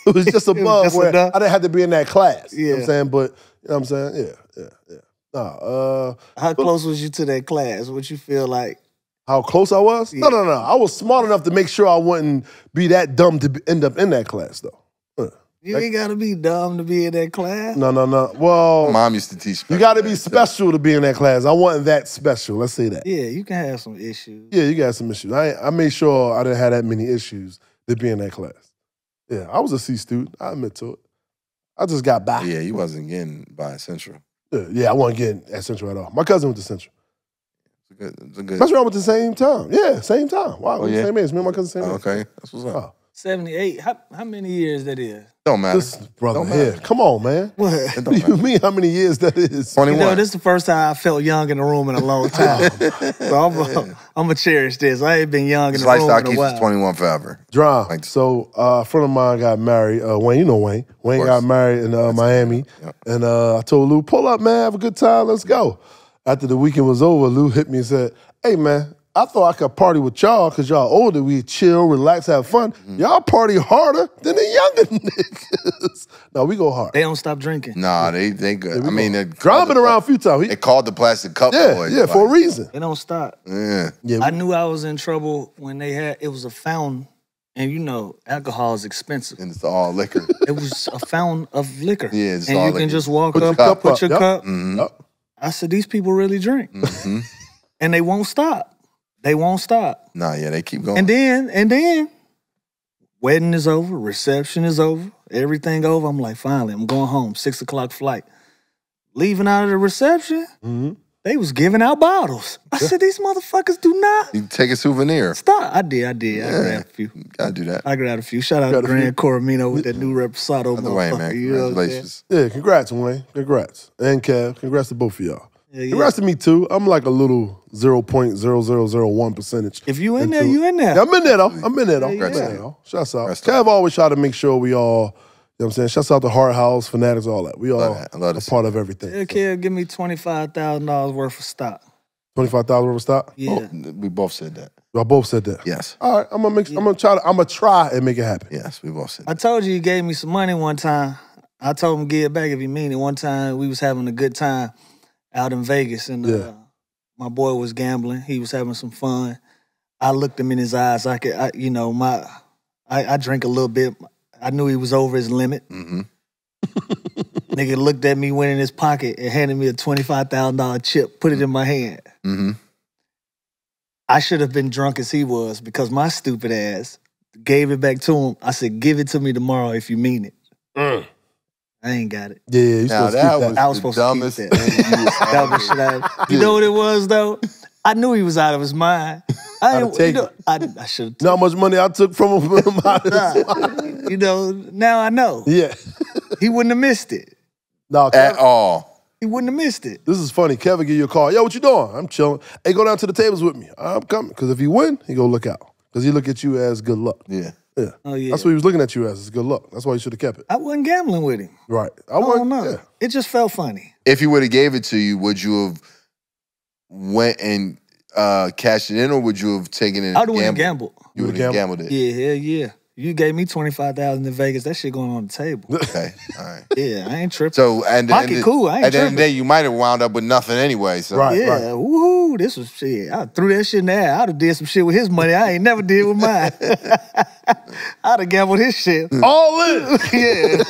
it was just above just where enough. I didn't have to be in that class. You know what Yeah. I'm saying? But you know what I'm saying? Yeah, yeah, yeah. Nah, uh How close was you to that class? What you feel like? How close I was? No, Yeah. no, no. I was smart enough to make sure I wouldn't be that dumb to end up in that class though. Uh, You ain't gotta be dumb to be in that class. No, no, no. Well, Mom used to teach. you got to be special ed, so- special to be in that class. I wasn't that special. Let's say that. Yeah, you can have some issues. Yeah, you got some issues. I I made sure I didn't have that many issues to be in that class. Yeah, I was a C student. I admit to it. I just got by. Yeah, he wasn't getting by Central. Yeah, yeah, I wasn't getting at Central at all. My cousin went to Central. It's a good. It's a good. That's right, went the same time. Yeah, same time. Wow, Oh, the yeah? same age. Me and my cousin same Oh, age. okay, that's what's up. Oh, 78. How how many years that is? Don't matter. this brother Don't here. matter. Come on, man. What? What don't you mean how many years that is? You know, this is the first time I felt young in the room in a long time. so I'm gonna I'm cherish this. I ain't been young in This the room in a keeps while. 21 forever. Drum. Like- so uh, a friend of mine got married. Uh, Wayne, you know Wayne. Wayne got married in uh, Miami. Yeah. And uh, I told Lou, pull up, man, have a good time, let's go. After the weekend was over, Lou hit me and said, hey, man, I thought I could party with y'all because y'all older. We chill, relax, have fun. Mm-hmm. Y'all party harder than the younger niggas. no, we go hard. They don't stop drinking. Nah, they they good. we I mean, they Drum been around a few times. They called the plastic cup yeah, boys. yeah, for a reason. They don't stop. Yeah, Yeah, I knew I was in trouble when they had it was a fountain, and you know alcohol is expensive. and it's all liquor. It was a fountain of liquor. Yeah, it's and all you can liquor. just walk Put your up, cup put up, your yep. cup. Mhm. Yup. I said, these people really drink, Mhm. and they won't stop. They won't stop. Nah, yeah, they keep going. And then, and then, wedding is over, reception is over, everything over. I'm like, finally, I'm going home. Six o'clock flight. Leaving out of the reception, Mhm. They was giving out bottles. I said, these motherfuckers do not you take a souvenir. stop. I did, I did. I Yeah. grabbed a few. Gotta do that. I grabbed a few. Shout out Got to a few. Gran Coramino with that new Reposado By the way, motherfucker. man, you know what I'm saying? congratulations. Yeah, congrats, Wayne. Congrats. And Kev, congrats to both of y'all. Yeah, yeah. Congrats to me too. I'm like a little 0.0001 percentage. If you in there, into- you in there. Yeah, I'm in there though. I'm in there though. Yeah, I'm in yeah. there, though. Shouts out. Congrats. Kev always try to make sure we all, you know what I'm saying? Shouts out to Hart House, Fanatics, all that. We all Love that. I love a part of everything. Yeah, kid, give me twenty five thousand dollars worth of stock. 25,000 worth of stock? Yeah. Oh, we both said that. Y'all both said that. Yes, All right, I'm gonna make I'm gonna try to I'm gonna try and make it happen. yes, we both said I that. told you he gave me some money one time. I told him give it back if he mean it. One time we was having a good time out in Vegas, and uh, my boy was gambling. He was having some fun. I looked him in his eyes. I could, I, you know, my I, I drink a little bit. I knew he was over his limit. hmm Nigga looked at me, went in his pocket, and handed me a twenty five thousand dollar chip. Put it in my hand. hmm I should have been drunk as he was because my stupid ass gave it back to him. I said, "Give it to me tomorrow if you mean it." I ain't got it. Yeah, yeah, you Now supposed to that keep was that. I was the supposed to keep dumbest that. thing you That was shit I, you know what it was though? I knew he was out of his mind. I didn't, you take know, I, I should You know how much money I took from him? have. You know, now I know yeah. he wouldn't have missed it. No, at all. He wouldn't have missed it. this is funny. Kevin give you a call. Yo, what you doing? I'm chilling. Hey, go down to the tables with me. I'm coming. Because if you win, he go look out. Because he look at you as good luck. Yeah. Yeah. Oh yeah, That's what he was looking at you as. Is good luck. That's why you should have kept it. I wasn't gambling with him. Right. I I don't know. Yeah. It just felt funny. If he would have gave it to you, would you have went and uh, cashed it in, or would you have taken it? I and would have gambled? gambled. You You would have would've gambled it. Yeah, hell yeah, You gave me twenty five thousand in Vegas. That shit going on the table. Okay, all right. Yeah, I ain't tripping. So and Pocket and the- cool, I ain't at the end of the day, you might have wound up with nothing anyway. So Right. yeah, woohoo! This was shit. I threw that shit in there. I'd have did some shit with his money. I ain't never did with mine. I'd have gambled his shit. All in. yeah,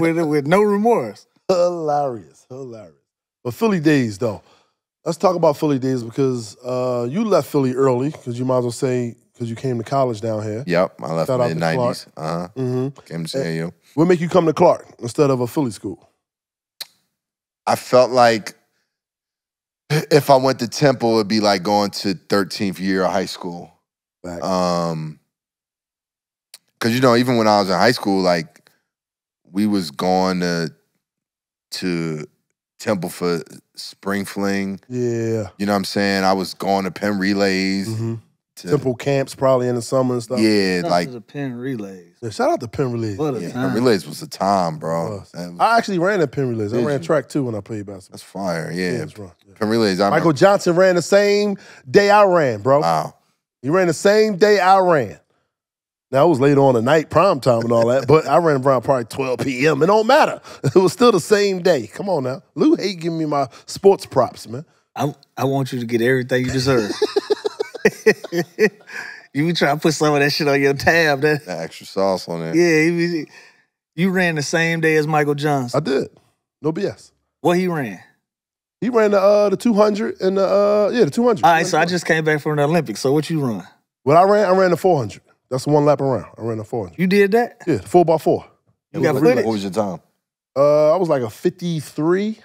with with no remorse. hilarious, hilarious. But Philly days, though. Let's talk about Philly days because uh, you left Philly early because you might as well say because you came to college down here. Yep, I left Shout mid to nineties. Uh huh. hmm Came to CAU. What make you come to Clark instead of a Philly school? I felt like if I went to Temple, it'd be like going to 13th year of high school. Back. Um, cause you know, even when I was in high school, like we was going to to Temple for spring fling. yeah. You know what I'm saying? I was going to Penn relays. hmm To, Temple camps probably in the summer and stuff. yeah, Like like the Penn relays. Yeah, shout out to Penn Relays. What a yeah, time. Penn relays was the time, bro. Was. Was- I actually ran at Penn Relays. I ran you? track too when I played basketball. that's fire. Yeah, that's right. Yeah. Penn relays. I Michael remember- Johnson ran the same day I ran, bro. Wow. He ran the same day I ran. Now it was later on the night, prime time and all that, but I ran around probably 12 p.m. It don't matter. It was still the same day. Come on now. Lou hate giving me my sports props, man. I I want you to get everything you deserve. you be trying to put some of that shit on your tab. That That extra sauce on it. yeah, he be- you ran the same day as Michael Johnson. I did. No BS. What he ran? He ran the uh the 200 and the uh yeah, the 200. All right, so I just came back from the Olympics. So what you run? What I ran, I ran the 400. That's the one lap around. I ran the 400. You did that? Yeah, 4 by 4 You got what, footage? what was your time? Uh, I was like a 53.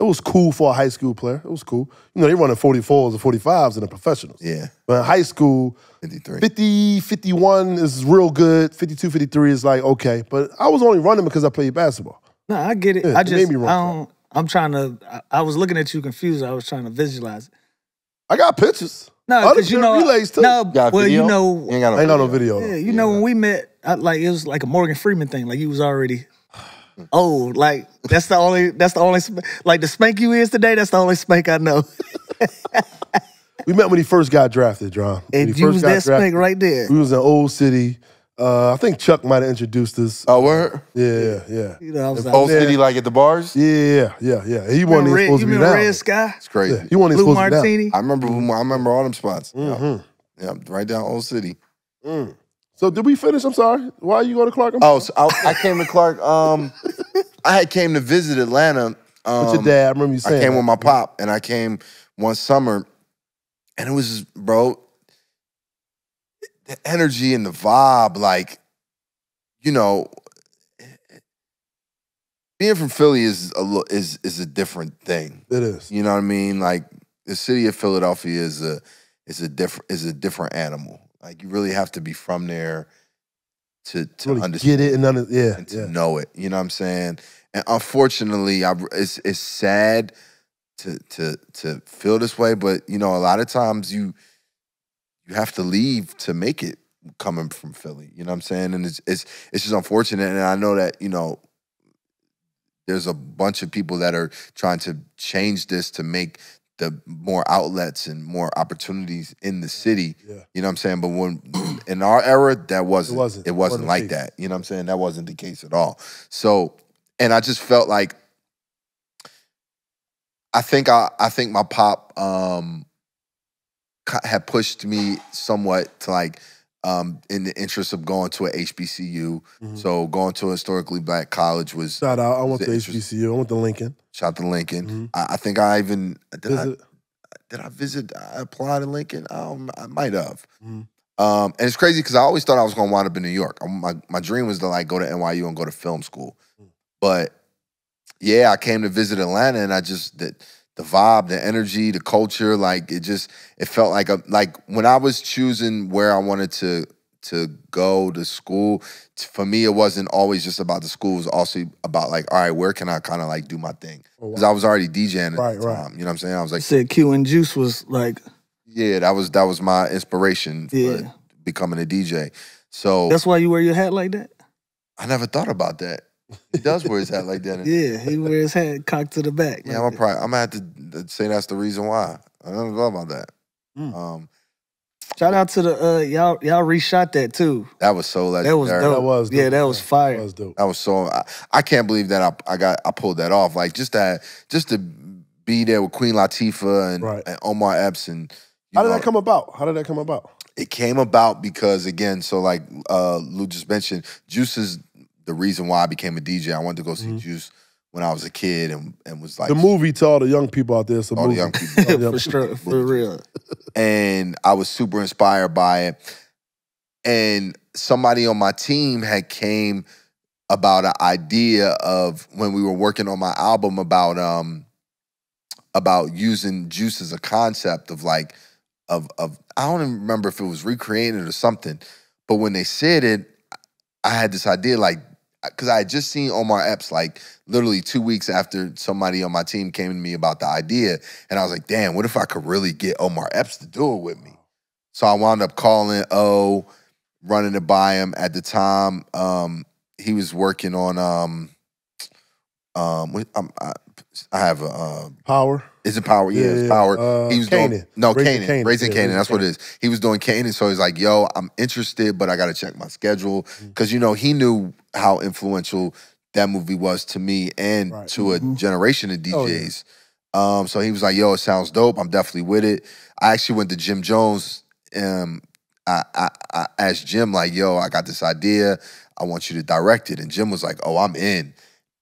It was cool for a high school player. It was cool. You know, they running 44s and 45s in the professionals. Yeah, But in high school, 53. 50, 51 is real good. 52, 53 is like, okay. But I was only running because I played basketball. No, I get it. Yeah, I it just made me run I don't. I'm trying to. I, I was looking at you confused. I was trying to visualize. it. I got pictures. No, Other because you know. relays, too. No, Got well, video? you know. You ain't got no, I ain't got no video. video. Yeah, you know when we met, I, like it was like a Morgan Freeman thing. Like you was already old. Like that's the only. That's the only. Like the spank you is today. That's the only spank I know. We met when he first got drafted, John. When And he you first was got that spank right there. We was in Old City. Uh, I think Chuck might have introduced us. Oh, word? Yeah, yeah. You know, I was Old like, there. City, like at the bars? Yeah, yeah, yeah. He wasn't remember even Red, supposed you to be remember down. Red Sky, It's crazy. Yeah, he wasn't even Blue supposed to be down. Martini. I remember. I remember all them spots. Yeah. Mhm. Yeah, right down Old City. Mm. So did we finish? I'm sorry. Why you go to Clark? I'm Oh, so I, I came to Clark. Um, I had came to visit Atlanta. Um, with your dad. I remember you saying. I came that. with my pop, and I came one summer, and it was, just, bro, the energy and the vibe, like, you know, being from Philly is a is is a different thing. It is. You know what I mean? Like the city of Philadelphia is a is a different is a different animal. Like you really have to be from there to to Really understand get it and under, yeah, and to yeah. know it. You know what I'm saying? And unfortunately, I, it's it's sad to to to feel this way, but you know, a lot of times you you have to leave to make it coming from Philly. You know what I'm saying? And it's it's it's just unfortunate. And I know that you know there's a bunch of people that are trying to change this to make the more outlets and more opportunities in the city. Yeah. You know what I'm saying? But when in our era, that wasn't it wasn't. wasn't, It wasn't like that. You know what I'm saying? That wasn't the case at all. So and I just felt like I think I I think my pop um had pushed me somewhat to like um in the interest of going to a HBCU. Mhm. So going to a historically black college was Shout out. I went to HBCU. I went to Lincoln. shout to Lincoln. Mhm. I, I think I even did I, Visit. did I visit I applied to Lincoln? Um, I might have. Mhm. Um, and it's crazy because I always thought I was gonna wind up in New York. My my dream was to like go to NYU and go to film school. Mm. But yeah, I came to visit Atlanta and I just the the vibe, the energy, the culture, like it just it felt like a like when I was choosing where I wanted to to go to school, for me it wasn't always just about the school, it was also about like, all right, where can I kind of like do my thing? Oh, Because. I was already DJing Right, right. time. You know what I'm saying? I was You like, said Q and Juice was like yeah, that was that was my inspiration for Yeah. becoming a DJ. So that's why you wear your hat like that. I never thought about that. He does wear his hat like that. Yeah, he wears his hat cocked to the back. Yeah, like I'm probably I'm gonna have to say that's the reason why. I don't know about that. Mm. Um, Shout out to the uh y'all y'all reshot that too. That was so legendary. That was dope. That was yeah, that was fire. That was dope. That was so. I, I can't believe that I, I got I pulled that off. Like just that, just to be there with Queen Latifah and, Right. and Omar Epps and. you How did know, that come about? How did that come about? It came about because again, so like uh Lou just mentioned, Juice is the reason why I became a DJ. I wanted to go see Juice when I was a kid and and was like. The movie to all the young people out there. It's a all the movie. young people. The young for sure, for real. and I was super inspired by it. And somebody on my team had came about an idea of when we were working on my album about um about using juice as a concept of like of of I don't even remember if it was recreated or something, but when they said it, I had this idea like because I had just seen Omar Epps like literally two weeks after somebody on my team came to me about the idea, and I was like, damn, what if I could really get Omar Epps to do it with me? So I wound up calling O, running to buy him at the time. Um, he was working on um, um, um, I, I have a uh, Power. Is it Power? Yeah, Yeah, it's. Power. Uh, he was Kanan. doing no Raising Canaan, Kanan. raising Yeah, Kanan. That's what it is. He was doing Kanan, so he's like, "Yo, I'm interested, but I got to check my schedule Mm. because you know he knew how influential that movie was to me and Right. to a Mhm. generation of Oh, yeah. DJs. Um, so he was like, "Yo, it sounds dope. I'm definitely with it." I actually went to Jim Jones. Um, I, I, I asked Jim like, "Yo, I got this idea. I want you to direct it," and Jim was like, "Oh, I'm in."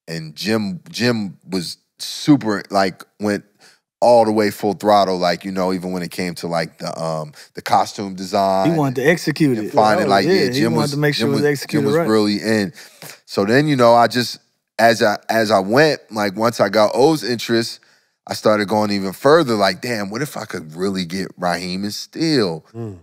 And Jim, Jim was super like went all the way full throttle, like you know, even when it came to like the um the costume design. He wanted to execute and it. finding Oh, like yeah, he Jim wanted was to make sure Jim it was executed Jim was right. really in. So then you know, I just as I as I went, like once I got O's interest, I started going even further. Like, damn, what if I could really get Raheem and Steel? Mm,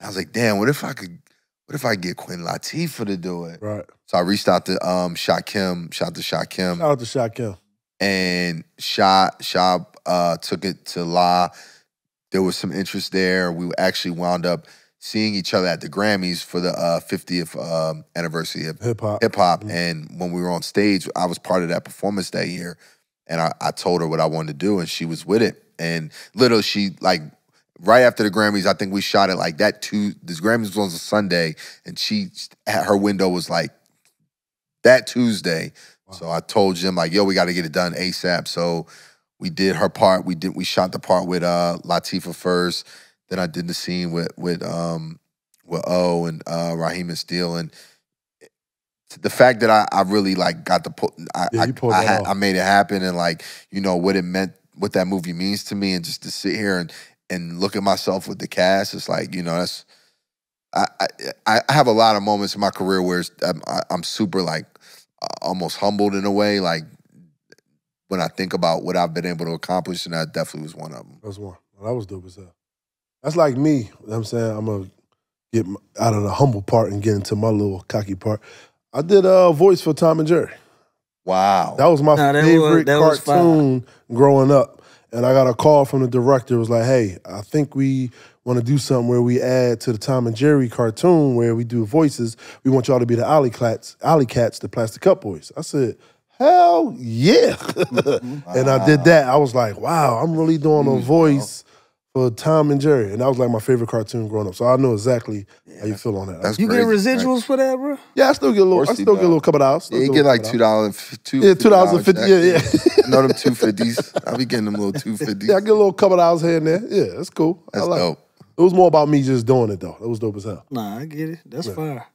I was like, damn, what if I could? What if I get Queen Latifah to do it? right. So I reached out to um Shakim, shout out to Shakim Shout out to Shaquille. and Sha Sha uh, took it to La. There was some interest there. We actually wound up seeing each other at the Grammys for the uh, 50th um, anniversary of Hip hop. hip hop. Mhm. And when we were on stage, I was part of that performance that year. And I, I told her what I wanted to do, and she was with it. And little she like right after the Grammys, I think we shot it like that. Two, this Grammys was on a Sunday, and she her window was like that Tuesday. So I told Jim like, "Yo, we got to get it done ASAP." So we did her part. We did. We shot the part with uh, Latifah first. Then I did the scene with with um with O and uh, Raheem and Steel and the fact that I, I really like got the pull, I Yeah, I, I, had. I made it happen and like you know what it meant what that movie means to me and just to sit here and and look at myself with the cast it's like you know that's I I, I have a lot of moments in my career where it's, I'm, I, I'm super like almost humbled in a way like when I think about what I've been able to accomplish and that definitely was one of them. That's one. That was dope as hell. That's like me. You know what I'm saying I'm gonna get out of the humble part and get into my little cocky part. I did a voice for Tom and Jerry. Wow. That was my Nah, that favorite was cartoon growing up. And I got a call from the director. It was like, hey, I think we want to do something where we add to the Tom and Jerry cartoon where we do voices. We want y'all to be the Alley Cats, Alley Cats, the Plastic Cup Boys. I said, hell yeah. Mm-hmm. and I did that. I was like, wow, I'm really doing a Huge, voice for Tom and Jerry. And that was like my favorite cartoon growing up. So I know exactly how you feel on that. That's You get crazy. residuals for that, bro? yeah, I still get a little, I course he still get a little couple dollars. Yeah, you get like two dollars. dollars, two. Yeah, two dollars and fifty. Yeah, yeah. I know them two fifties. I'll be getting them little two fifties. Yeah, I get a little couple dollars here and there. Yeah, that's cool. That's I like dope. It. it was more about me just doing it though. That was dope as hell. Nah, I get it. That's Yeah. fire.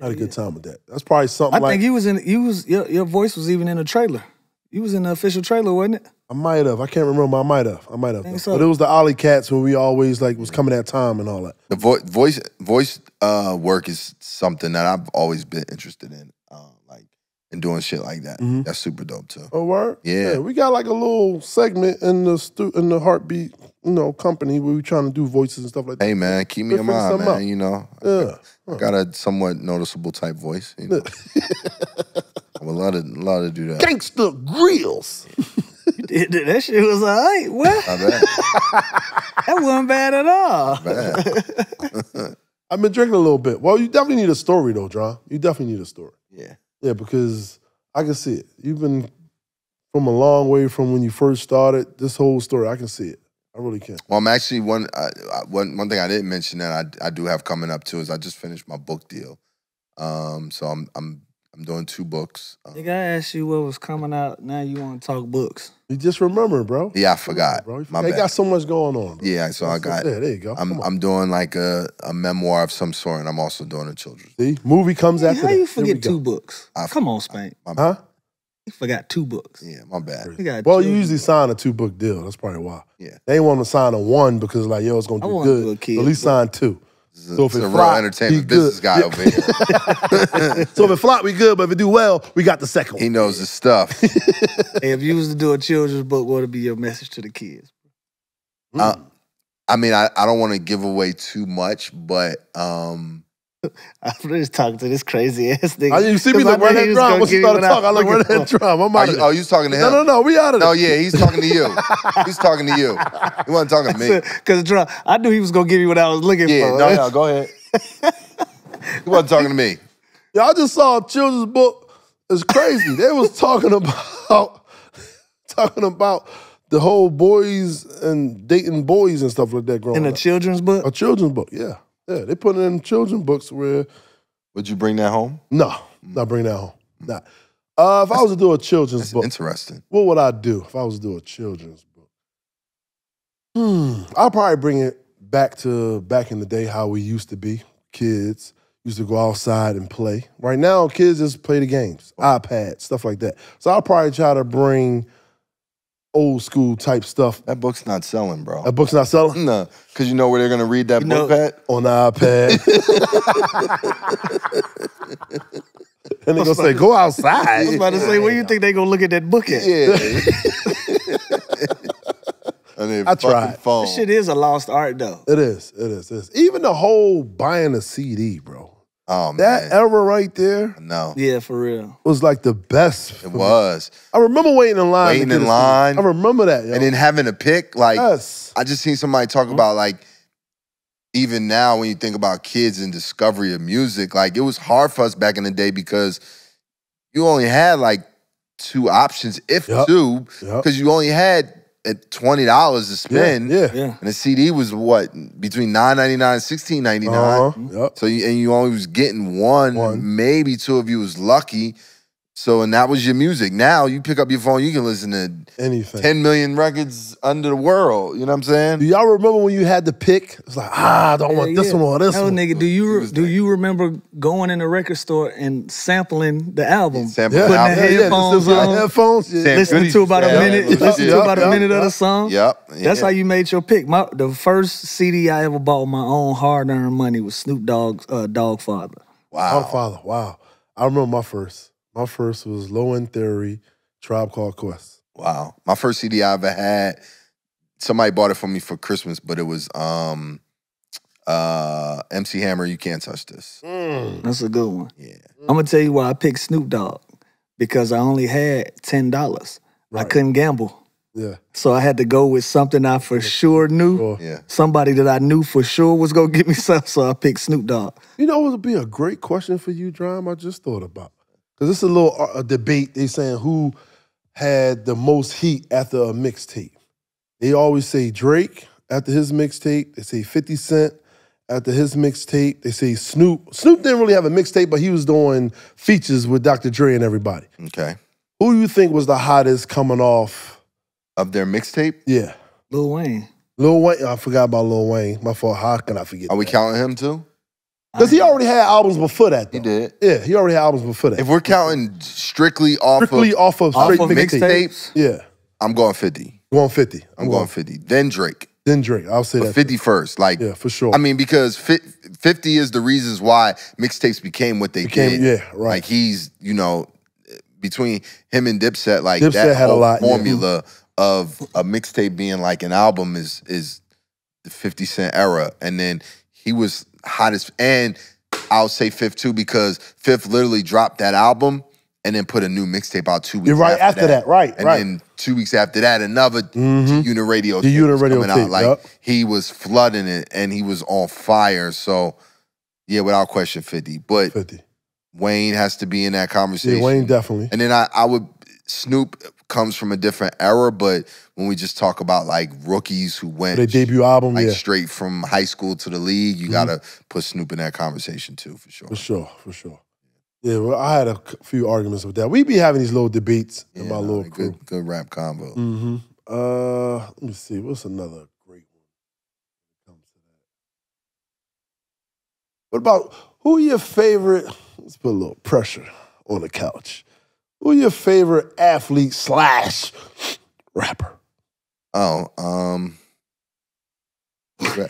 I had a good time with that. That's probably something I like think you was in you was your, your voice was even in the trailer. You was in the official trailer, wasn't it? I might have. I can't remember. I might have. I might have. Think so. But it was the Alley Cats when we always like was coming at time and all that. The vo- voice voice uh, work is something that I've always been interested in, uh, like and doing shit like that. Mhm. That's super dope too. Oh word. Yeah. we got like a little segment in the stu- in the HartBeat, you know, company where we trying to do voices and stuff like that. Hey man, keep me We'll in mind, man. out. You know, Yeah. I got a somewhat noticeable type voice. You know? I would love to love to do that. Gangsta Grillz. that shit was all right. Well, Not bad. that wasn't bad at all. bad. I've been drinking a little bit. Well, you definitely need a story though, John. You definitely need a story. Yeah. Yeah, because I can see it. You've been from a long way from when you first started. This whole story, I can see it. I really can't. Well, I'm actually one uh, uh, one one thing I didn't mention that I I do have coming up too is I just finished my book deal. Um, so I'm I'm I'm doing two books. Um, Nigga, I asked you what was coming out. Now you want to talk books. You just remember, bro. yeah, I forgot. bro. You They got so much going on. Bro. Yeah, so I got. Yeah, there you go. I'm I'm doing like a, a memoir of some sort, and I'm also doing a children's. See, movie comes after How that. you Here we forget go. two books? I- Come on, Spank. My Huh? You forgot two books. Yeah, my bad. You got Well, you children. usually sign a two book deal. That's probably why. Yeah. They want to sign a one because like yo, it's gonna I do wanna do a good. kid At least sign two. This is a, So if it's it a real flop, entertainment he good. business guy Yeah. over here. So if it flop, we good. But if it do well, we got the second one. he knows his stuff. Hey, if you was to do a children's book, what would be your message to the kids? Uh, I mean, I, I don't want to give away too much, but um, I'm just talking to this crazy ass nigga. I, you see me 'Cause I look, where knew he that was drum? gonna Once you me started I talking, I was look, where looking that for. drum? I'm are out you, oh, you talking to him? No, no, no, we out of No, there. yeah, he's talking to you. He's talking to you. He wasn't talking to me. Because drum, I knew he was gonna give me what I was looking Yeah, for. no, no, go ahead. He wasn't talking to me. Yeah, I just saw a children's book. It's crazy. they was talking about talking about the whole boys and dating boys and stuff like that growing In a up. children's book, a children's book, yeah. Yeah, they put it in children's books where Would you bring that home? no, not bring that home. Nah. Uh, if I was to do a children's That's book, interesting. what would I do if I was to do a children's book? Hmm. I'll probably bring it back to back in the day how we used to be. Kids used to go outside and play. Right now, kids just play the games, iPad, stuff like that. So I'll probably try to bring old school type stuff. That book's not selling, bro. A book's not selling No, because you know where they're gonna read that You book know- at? on the iPad. and they're gonna say, go outside. I was about to say, where you think they gonna look at that book at? Yeah. On their I tried. phone. This shit is a lost art though. It is, it is, it is. Even the whole buying a CD, bro. Oh That man, era right there no, Yeah, for real. was like the best. for it me. was. I remember waiting in line. Waiting in a CD. line. I remember that. Yo. And then having to pick, like, yes. I just seen somebody talk Mm-hmm. about like even now when you think about kids and discovery of music, like it was hard for us back in the day because you only had like two options, if Yup. two, Yep. because you only had at twenty dollars to Yeah, spend. yeah. Yeah. And the CD was what between nine ninety nine and sixteen ninety nine. Uh-huh. Yep. So you, and you only was getting one, One. maybe two of you was lucky. So and that was your music. Now you pick up your phone, you can listen to Anything. 10 million records under the world. You know what I'm saying? Do y'all remember when you had to pick? It's like, ah, I don't want Yeah, this yeah. one or this Hell, one. nigga, do you was do you remember going in the record store and sampling the album? Sampling Yeah, the Putting album. the yeah, yeah, headphones just the on. headphones. Yeah. Listening to about a minute, Yeah, listening to yeah, about a yeah, minute of the song. Yep. That's how you made your pick. My the first CD I ever bought with my own hard earned money was Snoop Dogg's uh, Dog Father. Wow. Father. Wow. I remember my first. My first was Low End Theory, Tribe Called Quest. Wow. My first CD I ever had, somebody bought it for me for Christmas, but it was um uh MC Hammer, You Can't Touch This. Mm. That's a good one. Yeah. I'm gonna tell you why I picked Snoop Dogg because I only had ten dollars. I couldn't gamble, Yeah. so I had to go with something I for sure knew. Sure. Yeah. Somebody that I knew for sure was gonna get me something, so I picked Snoop Dogg. You know it would be a great question for you, Drum? I just thought about. Because it's a little uh, a debate. They saying who had the most heat after a mixtape. They always say Drake after his mixtape. They say 50 Cent after his mixtape. They say Snoop. Snoop didn't really have a mixtape, but he was doing features with Dr. Dre and everybody. Okay. Who do you think was the hottest coming off? Of their mixtape? Yeah. Lil Wayne. Lil Wayne. I forgot about Lil Wayne. My fault. How can I forget? Are we counting him too? Because he already had albums before that. Though. He did. Yeah, he already had albums before that. If we're counting strictly off Strictly of off of Off of mixtape. mixtapes, Yeah, I'm going 50. going 50. I'm going 50. Then Drake. Then Drake. I'll say But that. 50 first. Like Yeah, for sure. I mean, because 50 is the reasons why mixtapes became what they Became- did. yeah, right. Like he's, you know, between him and Dipset, like Dipset that had a lot, yeah. formula of a mixtape being like an album is is the 50 Cent era. And then he was hottest. And I'll say Fifth too, because Fifth literally dropped that album and then put a new mixtape out two weeks You're right after that, right, And right. then two weeks after that, another Mhm. Unit Radio The Unit Radio coming tape, out. Like yup. he was flooding it and he was on fire. So yeah, without question, 50. But 50. Wayne has to be in that conversation. Yeah, Wayne definitely. And then I, I would Snoop comes from a different era, but when we just talk about like rookies who went Their debut album, like yeah, straight from high school to the league, you Mhm. gotta put Snoop in that conversation too, for sure. for sure, for sure. Yeah, well, I had a few arguments with that. We be having these little debates in my little good, crew. good rap combo. Mm-hmm. Uh, let me see. What's another great one? Comes to that. What about who your favorite? Let's put a little pressure on the couch. Who your favorite athlete slash rapper? Oh, um,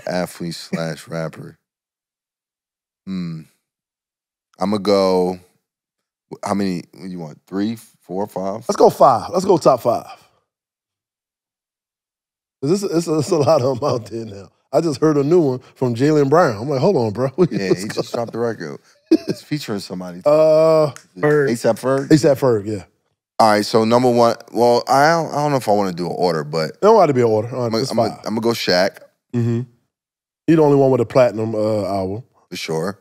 athlete slash rapper. Hmm. I'm gonna go. How many? You want three, four, five? Let's go five. Let's go top five. 'Cause It's, it's, it's a lot of them out there now. I just heard a new one from Jaylen Brown. I'm like, hold on, bro. Yeah, What's he going just dropped the record. It's featuring somebody. Uh, Ferg. ASAP Ferg. ASAP Ferg, yeah. All right, so number one. Well, I don't, I don't know if I want to do an order, but There don't have to be an order. All right, I'm gonna I'm gonna- I'm gonna go Shaq Mm-hmm. He the only one with a platinum uh, album. for sure.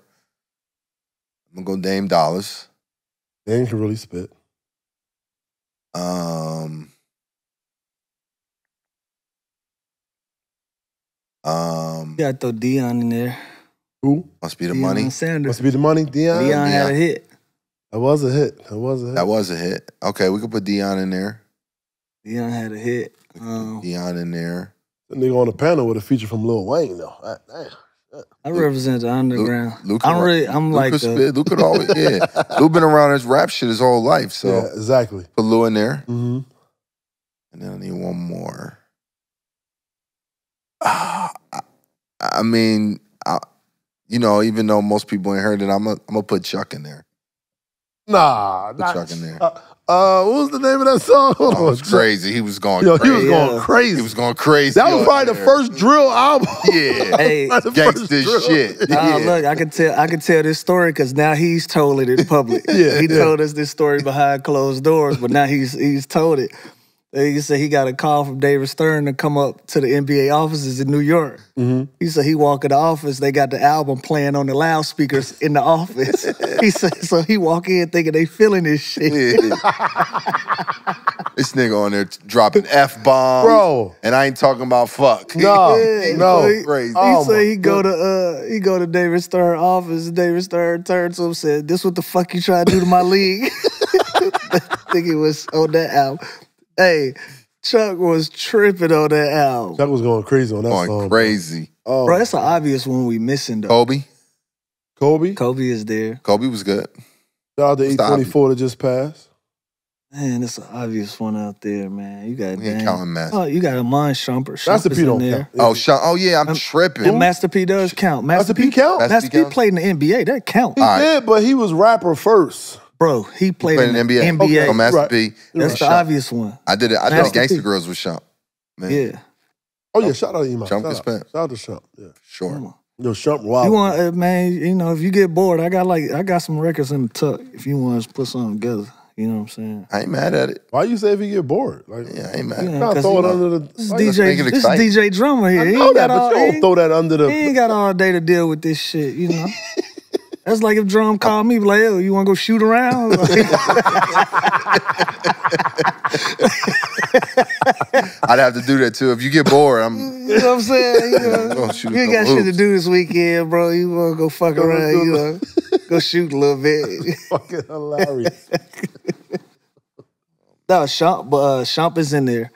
I'm gonna go Dame Dollars. They can really spit. Um, um, You gotta throw Deion in there. Who? must be the Deion money. Sanders. Must be the money. Deion. Deion had a hit. That was a hit. That was a hit. That was a hit. Okay, we could put Deion in there. Deion had a hit. Um, Deion in there. The nigga on the panel with a feature from Lil Wayne though. Ah, damn. I represent the underground. Luke, I'm really, I'm Luke like could the, spit. Luke could always, yeah. Luke been around his rap shit his whole life, so yeah, exactly. put Lou in there, Mm-hmm. and then I need one more. Ah, I, I mean, I, you know, even though most people ain't heard it, I'm gonna I'm gonna put Chuck in there. Nah, Put not, Chuck in there. Uh, uh, what was the name of that song? Hold Oh, it was crazy. He was going Yo, he crazy. was Yeah. going crazy. He was going crazy. that was on probably the first drill album. Yeah. Hey, Like the first Gangsta drill. shit. Nah, Yeah. look, I can tell I can tell this story because now he's told it in public. Yeah, he yeah. told us this story behind closed doors, but now he's he's told it. He said he got a call from David Stern to come up to the NBA offices in New York. Mm-hmm. He said he walked in the office, they got the album playing on the loudspeakers in the office. he said so he walk in thinking they feeling this shit. Yeah. this nigga on there dropping f bombs, Bro. and I ain't talking about fuck. No, Yeah, no. so he- Crazy. Oh, he said he go to uh he go to David Stern office. David Stern turned to him and said, "This what the fuck you trying to do to my league?" I think it was on that album. Hey, Chuck was tripping on that album, Chuck was going crazy on that going song. crazy. Oh, bro. That's an obvious one we missing though. Kobe, Kobe. Kobe is there, Kobe was good. Shout out to What's the E24 that just passed. man. It's an obvious one out there, man. You got We ain't counting Master. Oh, you got Iman Shumpert. Master Shumpert's P in don't there. count. Oh, Sean, oh yeah, I'm Um, tripping. And Master P does count. Master, Master P count? Master Master P P played in the NBA. That count, He All right. did, but he was rapper first. Bro. He played, Played in in the NBA. NBA. Okay. So Master Right. P. That's Right. the obvious one. I did it. I did Gangster P. Girls with Shump. Man, Yeah. Oh yeah, shout out to Iman. Shump Shout, is out. spent. shout out to Shump. Yeah. Sure. Come on. Yo, Shump wild. You want, uh, man? You know, if you get bored, I got like I got some records in the tuck. If you want to put something together, you know what I'm saying? I ain't mad at it. Why you say if you get bored? Like, Yeah, I ain't mad. Yeah. nah, 'cause throw it know, under the. This like, DJ. This is. DJ Drama here. I He know ain't that, got all. but you don't ain't- throw that under the. he ain't got all day to deal with this shit. You know. That's like if drum called me, like, "Yo, you want to go shoot around?" I'd have to do that too. If you get bored, I'm You know what I'm saying? You, know, Go shoot a you got shit to do this weekend, bro. You want to go fuck Go- around, go- you know, go shoot a little bit. fucking hilarious. no, Shump, but uh, Shump is in there.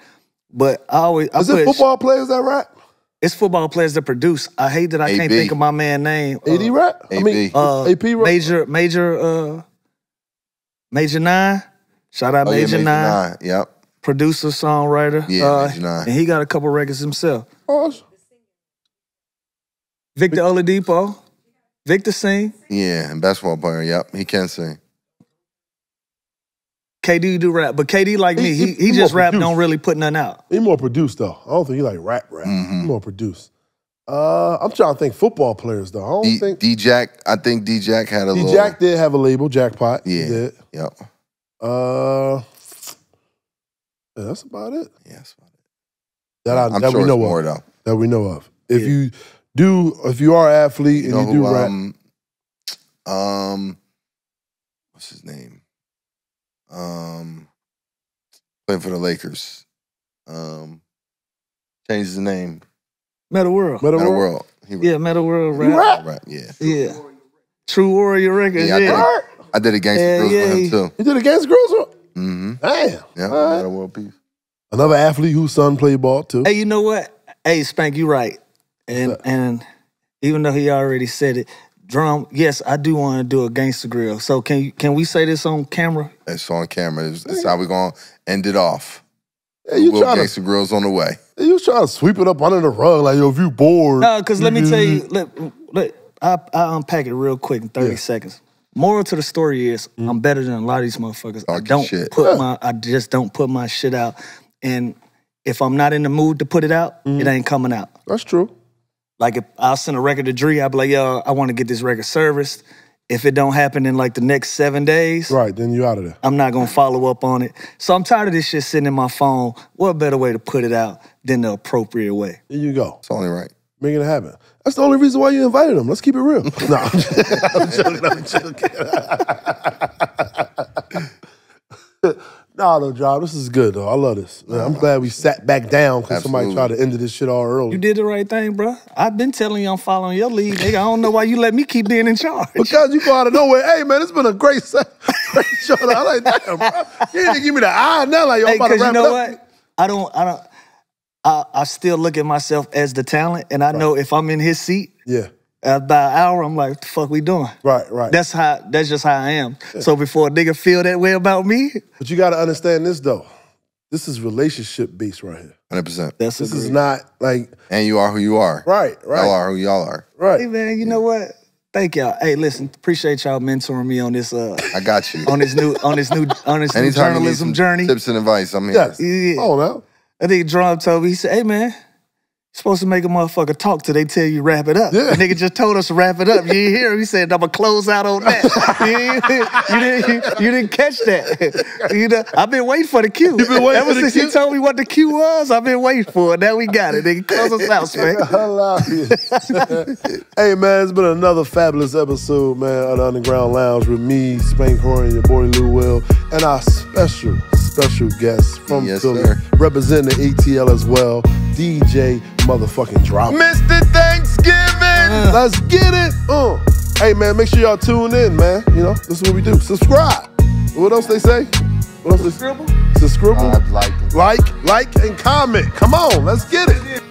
But I always, I Is put, it football players that rap? It's football players that produce. I hate that I can't AB. think of my man name. Uh, AD rap? I mean, uh, AP rap? Major, Major, uh, Major Nine. Shout out oh, yeah, Major, Major Nine, Nine. Yep. producer, songwriter. Yeah, uh, Major Nine. And he got a couple records himself. Oh, sh- Victor Oladipo, Victor Sing, Yeah, and basketball player. Yep, he can sing. KD do rap, but KD like me, He- he he- he, he just rap, produced. don't really put nothing out. he more produced though. I don't think he like rap rap. Mhm. He more produced. Uh, I'm trying to think football players though. I don't D, think D Jack, I think D Jack had a D little. Jack did have a label, Jackpot. He Yeah. did. Yep. Uh, yeah, that's about it. Yes. That I, I'm that sure we know more of. though. That we know of. If Yeah. you do, if you are an athlete You and know you do who? rap, Um, um, what's his name? Um, Playing for the Lakers. Um, changed his name. Metta World. Metal, Metta World? World. He Yeah, Metta World You rap. rap? Right. Yeah. Yeah. Tru Warier Records. Yeah, I Yeah. did. I did a gangster Hell girls yeah. for him too. You did against girls? Huh? Mm-hmm. Damn. Yeah. All right. Metta World Peace. Another athlete whose son played ball too. Hey, you know what? Hey, Spank, you right. And and even though he already said it, drum. Yes, I do want to do a Gangsta Grillz. So can you can we say this on camera? It's on camera. It's, it's how we're gonna end it off. Yeah, you Will trying Gangsta Grillz on the way. to you was trying to sweep it up under the rug like yo, if you bored. No, because let me tell you. Let, let I I unpack it real quick in thirty Yeah. seconds. Moral to the story is mm-hmm. I'm better than a lot of these motherfuckers. I Talk your don't shit. put Yeah. my I just don't put my shit out. And if I'm not in the mood to put it out, it mm-hmm. ain't coming out. That's true. Like if I'll send a record to Dree, I'll be like, yo, I want to get this record serviced. If it don't happen in like the next seven days, Right, then you out of there. I'm not gonna follow up on it. So I'm tired of this shit sitting in my phone. What better way to put it out than the appropriate way? There you go. It's only right. Making it happen. That's the only reason why you invited him. Let's keep it real. no, I'm joking. I'm joking. nah, no, no, John, this is good though. I love this. Man, I'm glad we sat back down because somebody Absolutely. tried to end this shit all early. You did the right thing, bro. I've been telling you I'm following your lead, nigga. I don't know why you let me keep being in charge. Because you go out of nowhere, hey man, it's been a great, se- great show. I'm like, damn, bro. You didn't give me the eye now, like yo, I'm Hey, about to because wrap you it know up. what? I don't. I don't. I, I still look at myself as the talent, and I know if I'm in his seat Yeah, about an hour, I'm like, "What the fuck we doing?" right, right. That's how. That's just how I am. So before a nigga feel that way about me, but you got to understand this though. This is relationship based right here. 100%. that's This a is not like And you are who you are. right, right. Y'all right, are who y'all are. Hey right. man, you know what? Thank y'all. Hey, listen, appreciate y'all mentoring me on this uh I got you. on this new on this new on this new Anytime you need journalism some journey. tips and advice, I'm here. Yes. Yeah. Oh no. I think Drum told me, he said, hey man, you're supposed to make a motherfucker talk till they tell you wrap it up. Yeah. The nigga just told us to wrap it up. You didn't hear him. He said, I'm gonna close out on that. you, didn't, you, didn't, you didn't catch that. you know, I've been waiting for the cue. You been waiting Ever for the since cue? you told me what the cue was, I've been waiting for it. Now we got it. Nigga, close us out, man. Hilarious. hey man, it's been another fabulous episode, man, of the Underground Lounge with me, Spank Horton, and your boy Lou Will, and our special, special guest from Yes, Philly, sir. representing the ATL as well, DJ motherfucking Drop. Mr. Thanksgiving! Let's get it. Uh. Hey man, make sure y'all tune in, man. You know, this is what we do. Subscribe. What else they say? What else they Scribble? Subscribe. I'd like Like, like, and comment. Come on, let's get it.